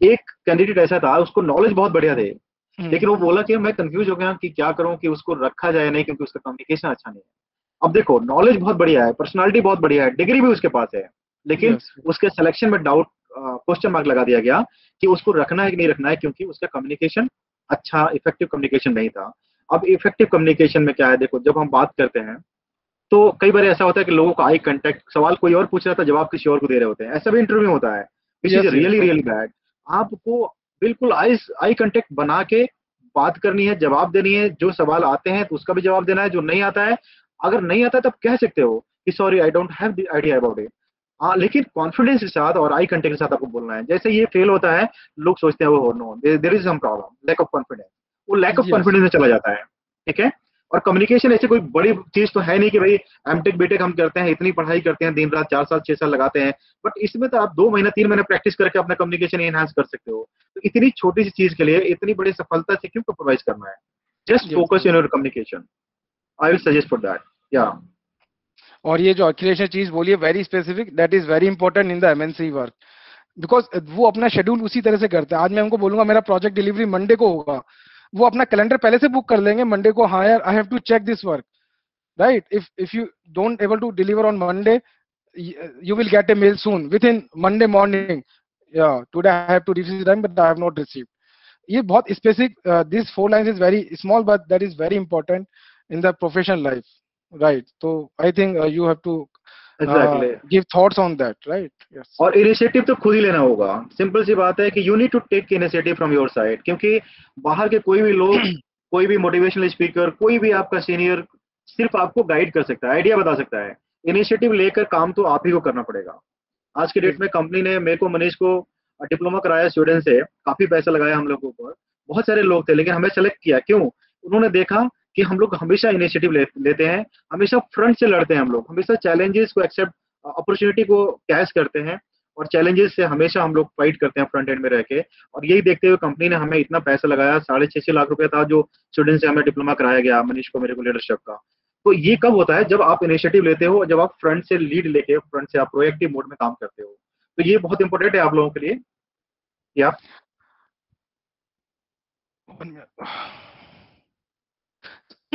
एक कैंडिडेट ऐसा था उसको नॉलेज बहुत बढ़िया थे hmm. लेकिन वो बोला कि मैं कंफ्यूज हो गया कि क्या करूँ कि उसको रखा जाए नहीं क्योंकि उसका कम्युनिकेशन अच्छा नहीं है अब देखो नॉलेज बहुत बढ़िया है पर्सनालिटी बहुत बढ़िया है डिग्री भी उसके पास है लेकिन yes. उसके सिलेक्शन में डाउट क्वेश्चन मार्क लगा दिया गया कि उसको रखना है कि नहीं रखना है क्योंकि उसका कम्युनिकेशन अच्छा इफ़ेक्टिव कम्युनिकेशन नहीं था। अब इफ़ेक्टिव कम्युनिकेशन में क्या है देखो जब हम बात करते हैं तो कई बार ऐसा होता है कि लोगों का आई कंटेक्ट सवाल कोई और पूछ रहा था जवाब किसी और को दे रहे होते हैं। ऐसा भी इंटरव्यू होता है। Which is really really bad आपको बिल्कुल आई आई कंटेक्ट बना के बात करनी है जवाब देनी है जो सवाल आते हैं तो उसका भी जवाब देना है जो नहीं आता है अगर नहीं आता है तब कह सकते हो कि sorry I don't have the idea about it हाँ लेकिन कॉन्फिडेंस के साथ और आई कंटेक्ट के साथ आपको बोलना है। जैसे ये फेल होता है लोग सोचते हैं वो no there is some problem lack of confidence वो लैक ऑफ़ कॉन्फिडेंस में चला जाता है ठीक है? और कम्युनिकेशन ऐसे कोई बड़ी चीज़ तो है नहीं कि भाई एमटेक बीटेक हम करते हैं इतनी पढ़ाई करते हैं दिन रात चार साल छह साल लगाते हैं। बट इसमें तो आप दो महीना तीन महीने प्रैक्टिस करके अपना कम्युनिकेशन एनहांस कर सकते हो। तो इतनी छोटी सी चीज़ के लिए इतनी बड़ी सफलता से क्यों कम्प्रोमाइज करना है? Just focus in your communication I will suggest for that या और ये जो अखिलेश ने चीज़ बोली है very specific that is very important in the MNC work because वो अपना शेड्यूल उसी तरह से करते हैं। आज मैं उनको बोलूँगा, मेरा प्रोजेक्ट डिलीवरी मंडे को होगा। वो अपना कैलेंडर पहले से बुक कर लेंगे मंडे को हाँ यार I have to check this work right? If if you don't able to deliver on monday you will get a mail soon, within monday morning. Yeah, today i have to receive them, but i have not received. ये बहुत specific this four lines is very small but that is very important in the professional life right तो I think you have to give thoughts on that right और initiative तो खुद ही लेना होगा। Simple सी बात है कि you need to take initiative from your side क्योंकि बाहर के कोई भी लोग कोई भी मोटिवेशनल स्पीकर कोई भी आपका सीनियर सिर्फ़ आपको गाइड कर सकता है आइडिया बता सकता है। इनिशिएटिव लेकर काम तो आप ही को करना पड़ेगा। आज के डेट में कंपनी ने मेरे को मनीष को डिप्लोमा कराया स्टूडेंट से। काफ़ी पैसा लगाया हम लोगों को बहुत सारे लोग थे लेकिन हमें सेलेक्ट किया। क्यों? उन्होंने देखा कि हम लोग हमेशा इनिशिएटिव ले, लेते हैं हमेशा फ्रंट से लड़ते हैं हम लोग हमेशा चैलेंजेस को एक्सेप्ट अपॉर्चुनिटी को कैश करते हैं और चैलेंजेस से हमेशा हम लोग फाइट करते हैं फ्रंट एंड में रह के। और यही देखते हुए कंपनी ने हमें इतना पैसा लगाया साढ़े छह छह लाख रुपया था जो स्टूडेंट से हमें डिप्लोमा कराया गया मनीष को मेरे को लीडरशिप का। तो ये कब होता है? जब आप इनिशिएटिव लेते हो जब आप फ्रंट से लीड लेके फ्रंट से आप प्रोएक्टिव मोड में काम करते हो। तो ये बहुत इंपॉर्टेंट है आप लोगों के लिए। या?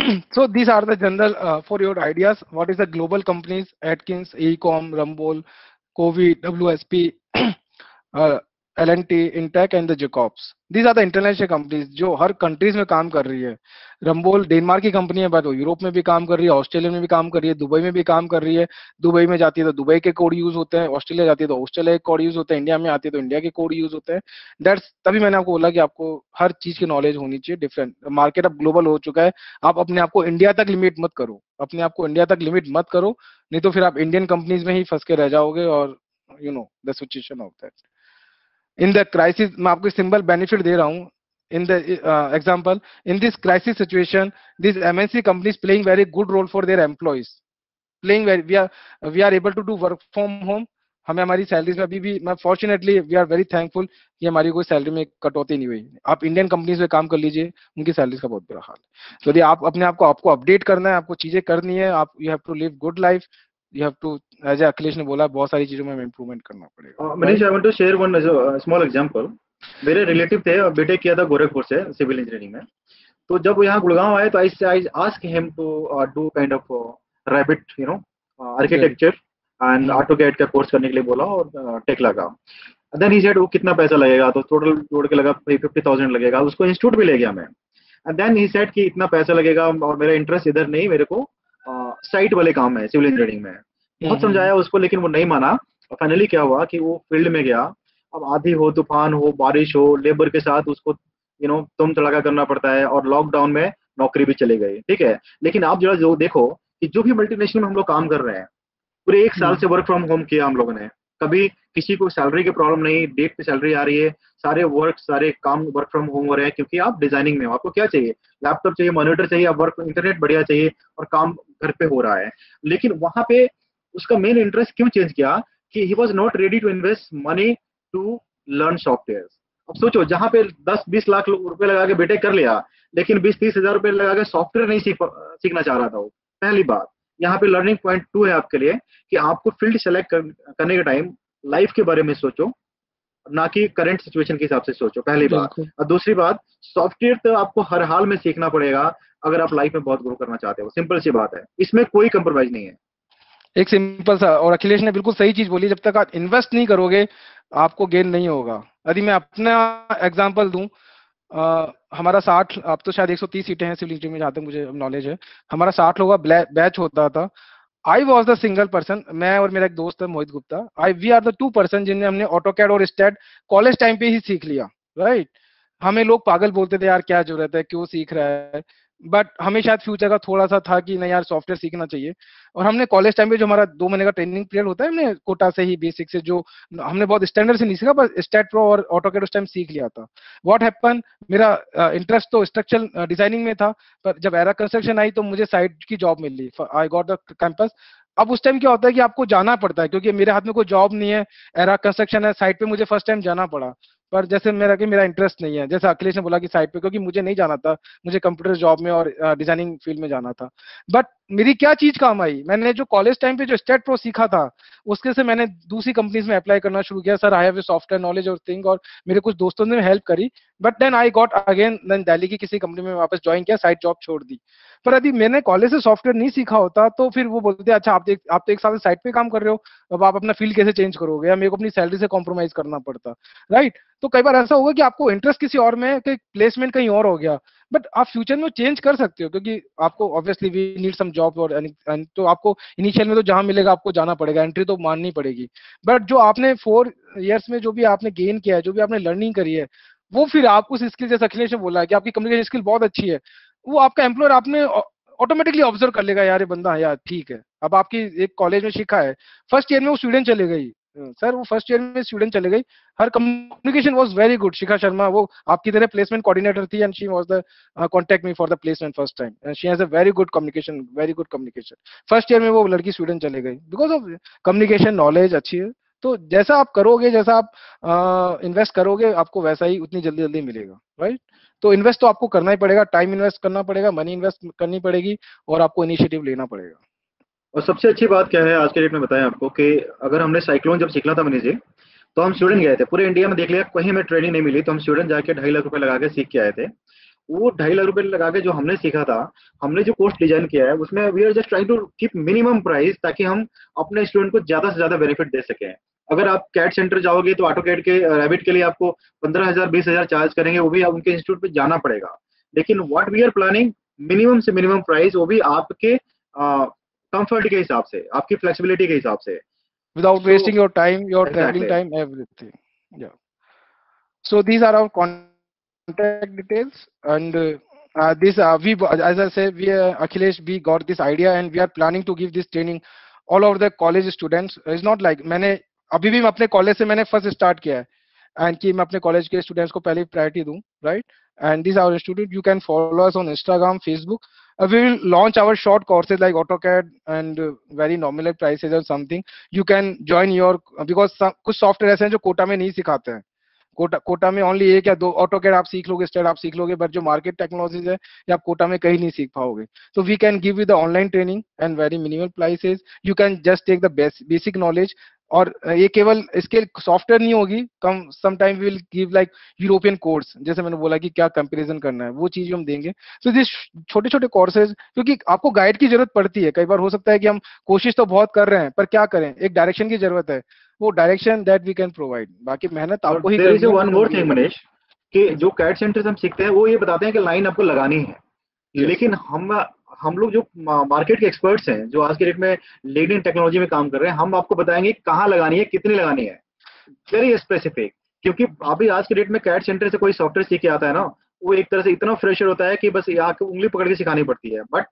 so these are the general uh, for your ideas. What is the global companies? Atkins ecom rumble covid wsp uh, एल intake and the Jacobs these are the international companies जो हर कंट्रीज़ में काम कर रही है। रंबोल डेनमार्क की company है बट वो यूरोप में भी काम कर रही है ऑस्ट्रेलिया में भी काम कर रही है दुबई में भी काम कर रही है। दुबई में जाती है तो दुबई के कोड यूज़ होते हैं ऑस्ट्रेलिया जाती है तो ऑस्ट्रेलिया के कोड यूज़ होते हैं इंडिया में आती है तो इंडिया के कोड यूज़ होते हैं। दैट्स तभी मैंने आपको बोला कि आपको हर चीज़ की नॉलेज होनी चाहिए डिफरेंट मार्केट अब ग्लोबल हो चुका है। आप अपने आप को इंडिया तक लिमिट मत करो। अपने आप को इंडिया तक लिमिट मत करो, नहीं तो फिर आप इंडियन कंपनीज़ में ही फंस के रह जाओगे और you know the situation of that in the crisis मैं आपको सिंपल बेनिफिट दे रहा हूँ। Example, in this crisis situation, these mnc companies playing very good role for their employees. Playing very, we are we are able to do work from home. हमें हमारी salaries में अभी भी, मैं fortunately we are very thankful कि हमारी कोई salary में कटौती नहीं हुई। आप इंडियन कंपनीज़ में काम कर लीजिए, उनकी सैलरीज का बहुत बुरा हाल। तो यदि आप अपने आप को आपको अपडेट करना है, आपको चीज़ें करनी है, आप you have to live good life you have to as Akhilesh ने बोला बहुत सारी चीज़ों में इम्प्रूवमेंट करना पड़ेगा। Manish I want to share one small example मेरे रिलेटिव थे बीटेक किया था गोरखपुर से सिविल इंजीनियरिंग में। तो जब यहाँ गुड़गांव आए तो I I ask him to do kind of Revit you know architecture and AutoCAD का कोर्स करने के लिए बोला और टेक लगा। देन ही सेड वो कितना पैसा लगेगा? तो टोटल जोड़ के लगा फिफ्टी थाउज़ेंड लगेगा। उसको इंस्टीट्यूट भी ले गया मैं। एंड देन ही सेड कि इतना पैसा लगेगा और मेरा इंटरेस्ट इधर नहीं मेरे को साइट वाले काम है सिविल इंजीनियरिंग में। बहुत समझाया उसको लेकिन वो नहीं माना। और फाइनली क्या हुआ कि वो फ़ील्ड में गया। अब आधी हो तूफ़ान हो बारिश हो लेबर के साथ उसको यू नो तुम तड़ाका करना पड़ता है और लॉकडाउन में नौकरी भी चली गई ठीक है? लेकिन आप जरा जो देखो कि जो भी मल्टीनेशनल में हम लोग काम कर रहे हैं पूरे एक साल से वर्क फ्रॉम होम किया हम लोगों ने। कभी किसी को सैलरी की प्रॉब्लम नहीं डेट पे सैलरी आ रही है, सारे वर्क सारे काम वर्क फ्रॉम होम हो रहे हैं, क्योंकि आप डिज़ाइनिंग में हो, आपको क्या चाहिए? लैपटॉप चाहिए मॉनिटर चाहिए आप वर्क इंटरनेट बढ़िया चाहिए और काम घर पे हो रहा है। लेकिन वहाँ पे उसका मेन इंटरेस्ट क्यों चेंज किया? कि he was not ready to invest money to learn software अब सोचो, जहाँ पे 10-20 लाख रुपए लगा के बेटे कर लिया, लेकिन 20-30 हज़ार रुपए लगा के सॉफ्टवेयर नहीं सीख, सीखना चाह रहा था वो, पहली बात। यहाँ पे लर्निंग पॉइंट टू है आपके लिए कि आपको फ़ील्ड सेलेक्ट कर, करने के टाइम लाइफ के बारे में सोचो ना कि करंट सिचुएशन के हिसाब से सोचो पहली बात। और दूसरी बात सॉफ्टवेयर तो आपको हर हाल में सीखना पड़ेगा अगर आप लाइफ में बहुत ग्रो करना चाहते हो। सिंपल सी बात है। इसमें कोई कंप्रोमाइज नहीं है। एक सिंपल सा और अखिलेश ने बिल्कुल सही चीज़ बोली जब तक आप इन्वेस्ट नहीं करोगे आपको गेन नहीं होगा। यदि मैं अपना एग्ज़ाम्पल दूँ हमारा साठ, अब तो शायद 130 सीटें हैं सिविल इंजीनियरिंग में जाते तक मुझे नॉलेज है। हमारा साठ लोगों का बैच होता था। I was the single person मैं और मेरा एक दोस्त है Mohit Gupta. I we are the two person जिन्हें हमने ऑटो कैड और स्टेट कॉलेज टाइम पे ही सीख लिया राइट right? हमें लोग पागल बोलते थे, यार क्या ज़रूरत है? क्यों सीख रहा है? बट हमें शायद फ्यूचर का थोड़ा सा था कि नहीं यार सॉफ्टवेयर सीखना चाहिए। और हमने कॉलेज टाइम पे जो हमारा दो महीने का ट्रेनिंग पीरियड होता है, हमने कोटा से ही बेसिक से जो हमने बहुत स्टैंडर्ड से नहीं सीखा बस स्टेट प्रो और ऑटो उस टाइम सीख लिया था। व्हाट हैपन मेरा इंटरेस्ट तो स्ट्रक्चर डिज़ाइनिंग में था, पर जब एरा कंस्ट्रक्शन आई तो मुझे साइड की जॉब मिली आई गॉट द कैंपस अब उस टाइम क्या होता है कि आपको जाना पड़ता है, क्योंकि मेरे हाथ में कोई जॉब नहीं है एरा कंस्ट्रक्शन है साइट पे मुझे फ़र्स्ट टाइम जाना पड़ा। पर जैसे मेरा कि मेरा इंटरेस्ट नहीं है। जैसे अखिलेश ने बोला कि साइड पे, क्योंकि मुझे नहीं जाना था, मुझे कंप्यूटर जॉब में और डिज़ाइनिंग फ़ील्ड में जाना था। बट मेरी क्या चीज़ काम आई? मैंने जो कॉलेज टाइम पे जो स्टेट प्रो सीखा था, उसके से मैंने दूसरी कंपनीज़ में अप्लाई करना शुरू किया। Sir I have software knowledge और थिंग और मेरे कुछ दोस्तों ने हेल्प करी। But then I got again then Delhi की किसी कंपनी में वापस ज्वाइन किया साइड जॉब छोड़ दी। पर यदि मैंने कॉलेज से सॉफ्टवेयर नहीं सीखा होता तो फिर वो बोलते अच्छा आप एक आप तो एक साल साइट पे काम कर रहे हो, अब आप अपना फ़ील्ड कैसे चेंज करोगे? या मेरे को अपनी सैलरी से कॉम्प्रोमाइज करना पड़ता राइट तो कई बार ऐसा होगा कि आपको इंटरेस्ट किसी और में, कि प्लेसमेंट कहीं और हो गया बट आप फ्यूचर में चेंज कर सकते हो, क्योंकि आपको obviously we need some job और तो आपको इनिशियल में तो जहाँ मिलेगा, आपको जाना पड़ेगा एंट्री तो माननी पड़ेगी बट जो आपने फोर ईयर्स में जो भी आपने गेन किया है, जो भी आपने लर्निंग करी है, वो फिर आप उस स्किल जैसे अखिलेश ने बोला है कि आपकी कम्युनिकेशन स्किल बहुत अच्छी है वो आपका एम्प्लॉयर आपने ऑटोमेटिकली ऑब्ज़र्व कर लेगा, यार ये बंदा है यार ठीक है। अब आपकी एक कॉलेज में सीखा है। फ़र्स्ट ईयर में वो स्टूडेंट चले गई। सर, वो फ़र्स्ट ईयर में स्टूडेंट चले गई। Her communication was very good Shikha Sharma. वो आपकी तरह प्लेसमेंट कोऑर्डिनेटर थी and she was the contact me for the placement first time and she has a very good communication very good communication first year में वो लड़की student चले गई। Because of communication knowledge अच्छी है। तो जैसा आप करोगे, जैसा आप इन्वेस्ट करोगे, आपको वैसा ही उतनी जल्दी जल्दी मिलेगा राइट तो इन्वेस्ट तो आपको करना ही पड़ेगा टाइम इन्वेस्ट करना पड़ेगा मनी इन्वेस्ट करनी पड़ेगी और आपको इनिशिएटिव लेना पड़ेगा। और सबसे अच्छी बात क्या है, आज के डेट में बताया आपको कि अगर हमने साइक्लोन जब सीखना था मनी जी तो हम स्टूडेंट गए थे, पूरे इंडिया में देख लिया, कहीं हमें ट्रेनिंग नहीं मिली तो हम स्टूडेंट जाके ढाई लाख रुपए लगा के सीख के आए थे। वो ढाई लाख रुपए लगा के जो हमने सीखा था हमने जो कोर्स डिज़ाइन किया है उसमें we are just trying to keep minimum price ताकि हम अपने स्टूडेंट को ज़्यादा से ज़्यादा बेनिफिट दे सकें। अगर आप कैट सेंटर जाओगे तो ऑटो कैट के रैबिट के लिए आपको पंद्रह हज़ार बीस हज़ार चार्ज करेंगे वो भी आप उनके इंस्टीट्यूट पे जाना पड़ेगा। लेकिन what we are planning minimum से मिनिमम प्राइस वो भी आपके कंफर्ट के हिसाब से आपकी फ्लेक्सिबिलिटी के हिसाब से। Without so, wasting your time your exactly. traveling time everything. Yeah. So these are our contact details and uh, uh, this uh, we as i said we uh, akhilesh we got this idea and we are planning to give this training all over the college students it's not like मैंने अभी भी मैं अपने college से मैंने first start किया है and कि मैं अपने कॉलेज के स्टूडेंट्स को पहले प्रायोरिटी दूँ right and this our student you can follow us on Instagram Facebook uh, we will launch our short courses like AutoCAD and uh, very nominal prices or something. You can join your because some, कुछ software ऐसे हैं जो कोटा में नहीं सिखाते हैं कोटा कोटा में only एक या दो ऑटो कैड आप सीख लोगे स्टेट आप सीख लोगे बट जो मार्केट टेक्नोलॉजीज़ है, ये आप कोटा में कहीं नहीं सीख पाओगे। तो we can give you the online training and very minimal prices you can just take the basic knowledge और ये केवल इसके सॉफ्टवेयर नहीं होगी, कम sometime will give like European course जैसे मैंने बोला कि क्या कंपैरिजन करना है, वो चीज़ हम देंगे। तो दिस छोटे छोटे कोर्सेज क्योंकि आपको गाइड की ज़रूरत पड़ती है। कई बार हो सकता है कि हम कोशिश तो बहुत कर रहे हैं, पर क्या करें? एक डायरेक्शन की ज़रूरत है। वो direction that we can provide बाकी मेहनत आपको ही करनी वन मोर थिंग मनीष कि जो कैट सेंटर हम सीखते हैं वो ये बताते हैं कि लाइन आपको लगानी है। लेकिन हम हम लोग जो मार्केट के एक्सपर्ट्स हैं जो आज के डेट में लीडिंग टेक्नोलॉजी में काम कर रहे हैं हम आपको बताएँगे कहाँ लगानी है कितनी लगानी है। वेरी स्पेसिफिक क्योंकि अभी आज के डेट में कैट सेंटर से कोई सॉफ्टवेयर सीख के आता है ना वो एक तरह से इतना फ्रेशर होता है कि बस यहाँ उंगली पकड़ के सिखानी पड़ती है। बट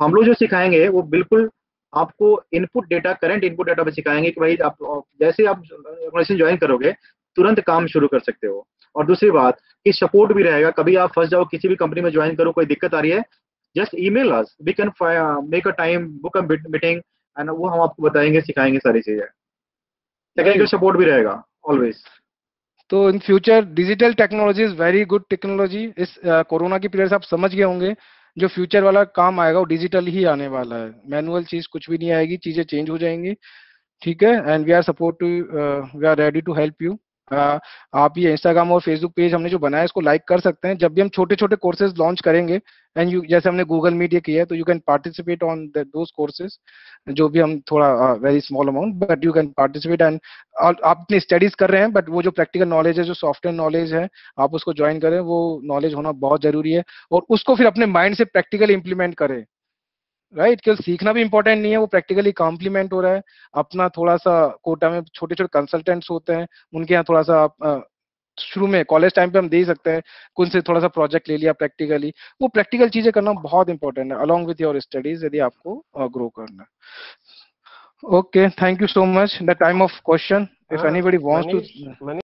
हम लोग जो सिखाएँगे वो बिल्कुल आपको input data current input data पे सिखाएँगे कि भाई आप जैसे आप ऑर्गेनाइजेशन ज्वाइन करोगे तुरंत काम शुरू कर सकते हो। और दूसरी बात कि सपोर्ट भी रहेगा। कभी आप फंस जाओ किसी भी कंपनी में ज्वाइन करो कोई दिक्कत आ रही है just email us we can make a time book a meeting and वो हम आपको बताएँगे सिखाएँगे सारी चीज़ें। टेक्निकल सपोर्ट भी रहेगा ऑलवेज तो in future digital technology is very good technology इस कोरोना uh, की पीरियड से आप समझ गए होंगे। जो फ्यूचर वाला काम आएगा वो डिजिटल ही आने वाला है। मैनुअल चीज़ कुछ भी नहीं आएगी, चीज़ें चेंज हो जाएँगी। ठीक है? And we are support to we are ready to help you आप ये इंस्टाग्राम और फेसबुक पेज हमने जो बनाया है, इसको लाइक कर सकते हैं। जब भी हम छोटे छोटे कोर्सेज लॉन्च करेंगे एंड यू जैसे हमने गूगल मीट ये किया है तो you can participate on those courses जो भी हम थोड़ा very small amount but you can participate and आप अपनी स्टडीज़ कर रहे हैं बट वो जो प्रैक्टिकल नॉलेज है, जो सॉफ्टवेयर नॉलेज है, आप उसको ज्वाइन करें, वो नॉलेज होना बहुत ज़रूरी है। और उसको फिर अपने माइंड से प्रैक्टिकल इंप्लीमेंट करें। राइट केवल सीखना भी इंपॉर्टेंट नहीं है वो प्रैक्टिकली कॉम्प्लीमेंट हो रहा है। अपना थोड़ा सा कोटा में छोटे छोटे कंसल्टेंट्स होते हैं उनके यहाँ थोड़ा सा शुरू में कॉलेज टाइम पे हम दे सकते हैं कुछ से थोड़ा सा प्रोजेक्ट ले लिया प्रैक्टिकली वो प्रैक्टिकल चीज़ें करना बहुत इंपॉर्टेंट है अलॉन्ग विथ योर स्टडीज़ यदि आपको ग्रो करना okay thank you so much the time of question if anybody wants to